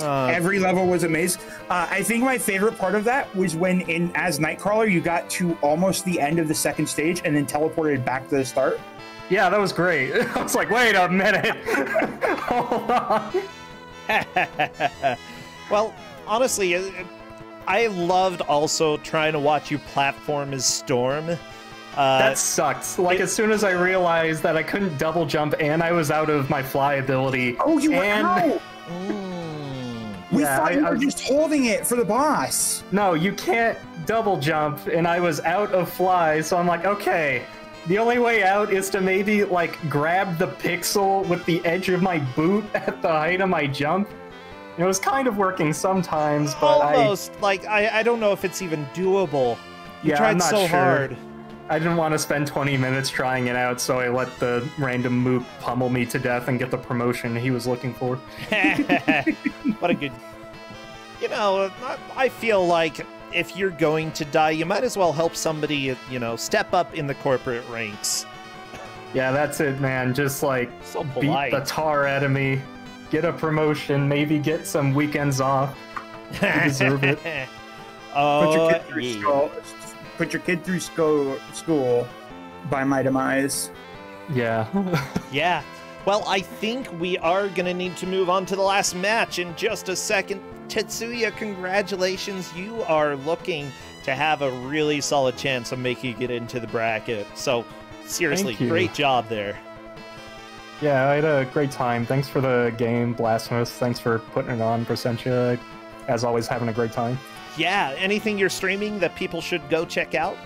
Uh, Every level was amazing. Uh, I think my favorite part of that was when, in as Nightcrawler, you got to almost the end of the second stage and then teleported back to the start. yeah, that was great. I was like, "Wait a minute, hold on." well, honestly, uh, I loved also trying to watch you platform as Storm. Uh, That sucked. Like as soon as I realized that I couldn't double jump and I was out of my fly ability. Oh, you were and out. We Yeah, thought I- you I were was- just holding it for the boss. No, you can't double jump, and I was out of fly, so I'm like, okay. The only way out is to maybe like grab the pixel with the edge of my boot at the height of my jump. It was kind of working sometimes, but almost like I, I don't know if it's even doable. You Yeah, tried I'm not so sure. hard. I didn't want to spend 20 minutes trying it out, so I let the random moop pummel me to death and get the promotion he was looking for. what a good. You know, I- I feel like if you're going to die, you might as well help somebody, you know, step up in the corporate ranks. Yeah, that's it, man. Just like So beat the tar out of me, get a promotion, maybe get some weekends off. You deserve it. oh, Put your kid through yeah. School. Put your kid through school. School by my demise. Yeah. Yeah. Well, I think we are going to need to move on to the last match in just a second. Tetsuya, congratulations. You are looking to have a really solid chance of making it into the bracket. So, seriously, great job there. Yeah, I had a great time. Thanks for the game, Blasphemous. Thanks for putting it on, Brossentia. As always, having a great time. Yeah, anything you're streaming that people should go check out?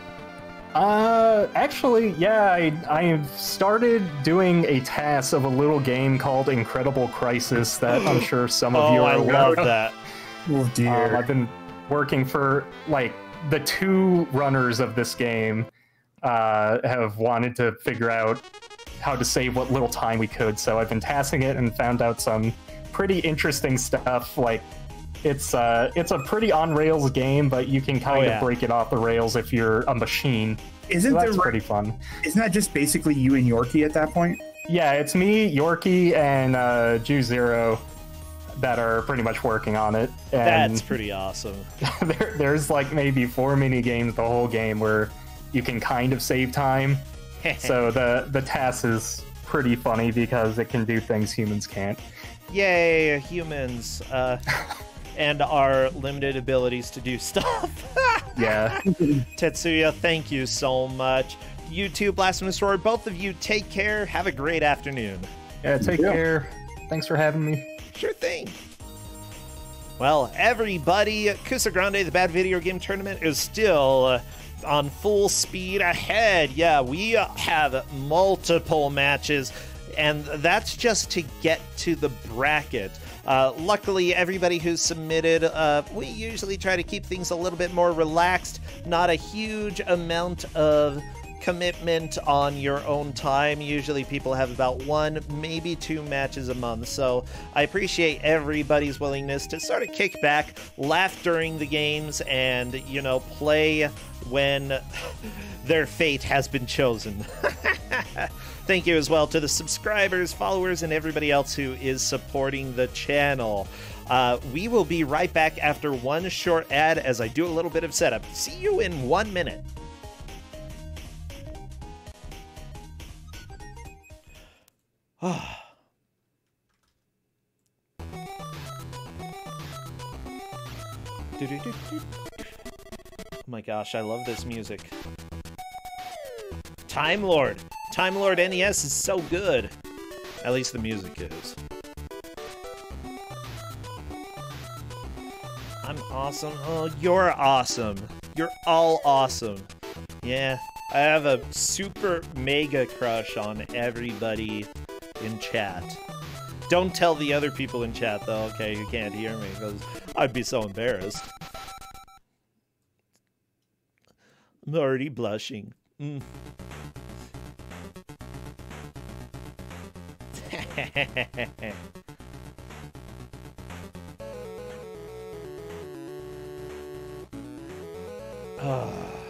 Uh, actually, yeah, I I started doing a task of a little game called Incredible Crisis that I'm sure some of you Oh, are I aware love of. that. Oh Um. I've been working for like the two runners of this game uh, have wanted to figure out how to save what little time we could. So I've been tasking it and found out some pretty interesting stuff. Like it's uh, it's a pretty on rails game, but you can kind Oh, of yeah. break it off the rails if you're a machine. isn't So that's the pretty fun. isn't that just basically you and Yorkie at that point? Yeah, it's me, Yorkie, and uh, Jew Zero that are pretty much working on it. And That's pretty awesome. there, there's like maybe four mini games the whole game where you can kind of save time. so the the task is pretty funny because it can do things humans can't. Yay, humans. Uh, and our limited abilities to do stuff. Yeah. Tetsuya, thank you so much. You too, Blasphemous Roar. Both of you, take care. Have a great afternoon. Yeah, take Yeah. care. Thanks for having me. Sure thing. Well, everybody, Kuso Grande, the Bad Video Game Tournament, is still uh, on full speed ahead. Yeah, we uh, have multiple matches, and that's just to get to the bracket. Uh, luckily, everybody who's submitted, uh, we usually try to keep things a little bit more relaxed, not a huge amount of commitment on your own time. Usually people have about one, maybe two matches a month. So I appreciate everybody's willingness to sort of kick back, laugh during the games, and, you know, play when their fate has been chosen. Thank you as well to the subscribers, followers, and everybody else who is supporting the channel. Uh, we will be right back after one short ad as I do a little bit of setup. See you in one minute. Oh my gosh, I love this music. Time Lord. Time Lord NES is so good. At least the music is. I'm awesome. Oh, you're awesome. You're all awesome. Yeah, I have a super mega crush on everybody in chat. Don't tell the other people in chat though, okay, you can't hear me because I'd be so embarrassed. I'm already blushing. Mm. Ah.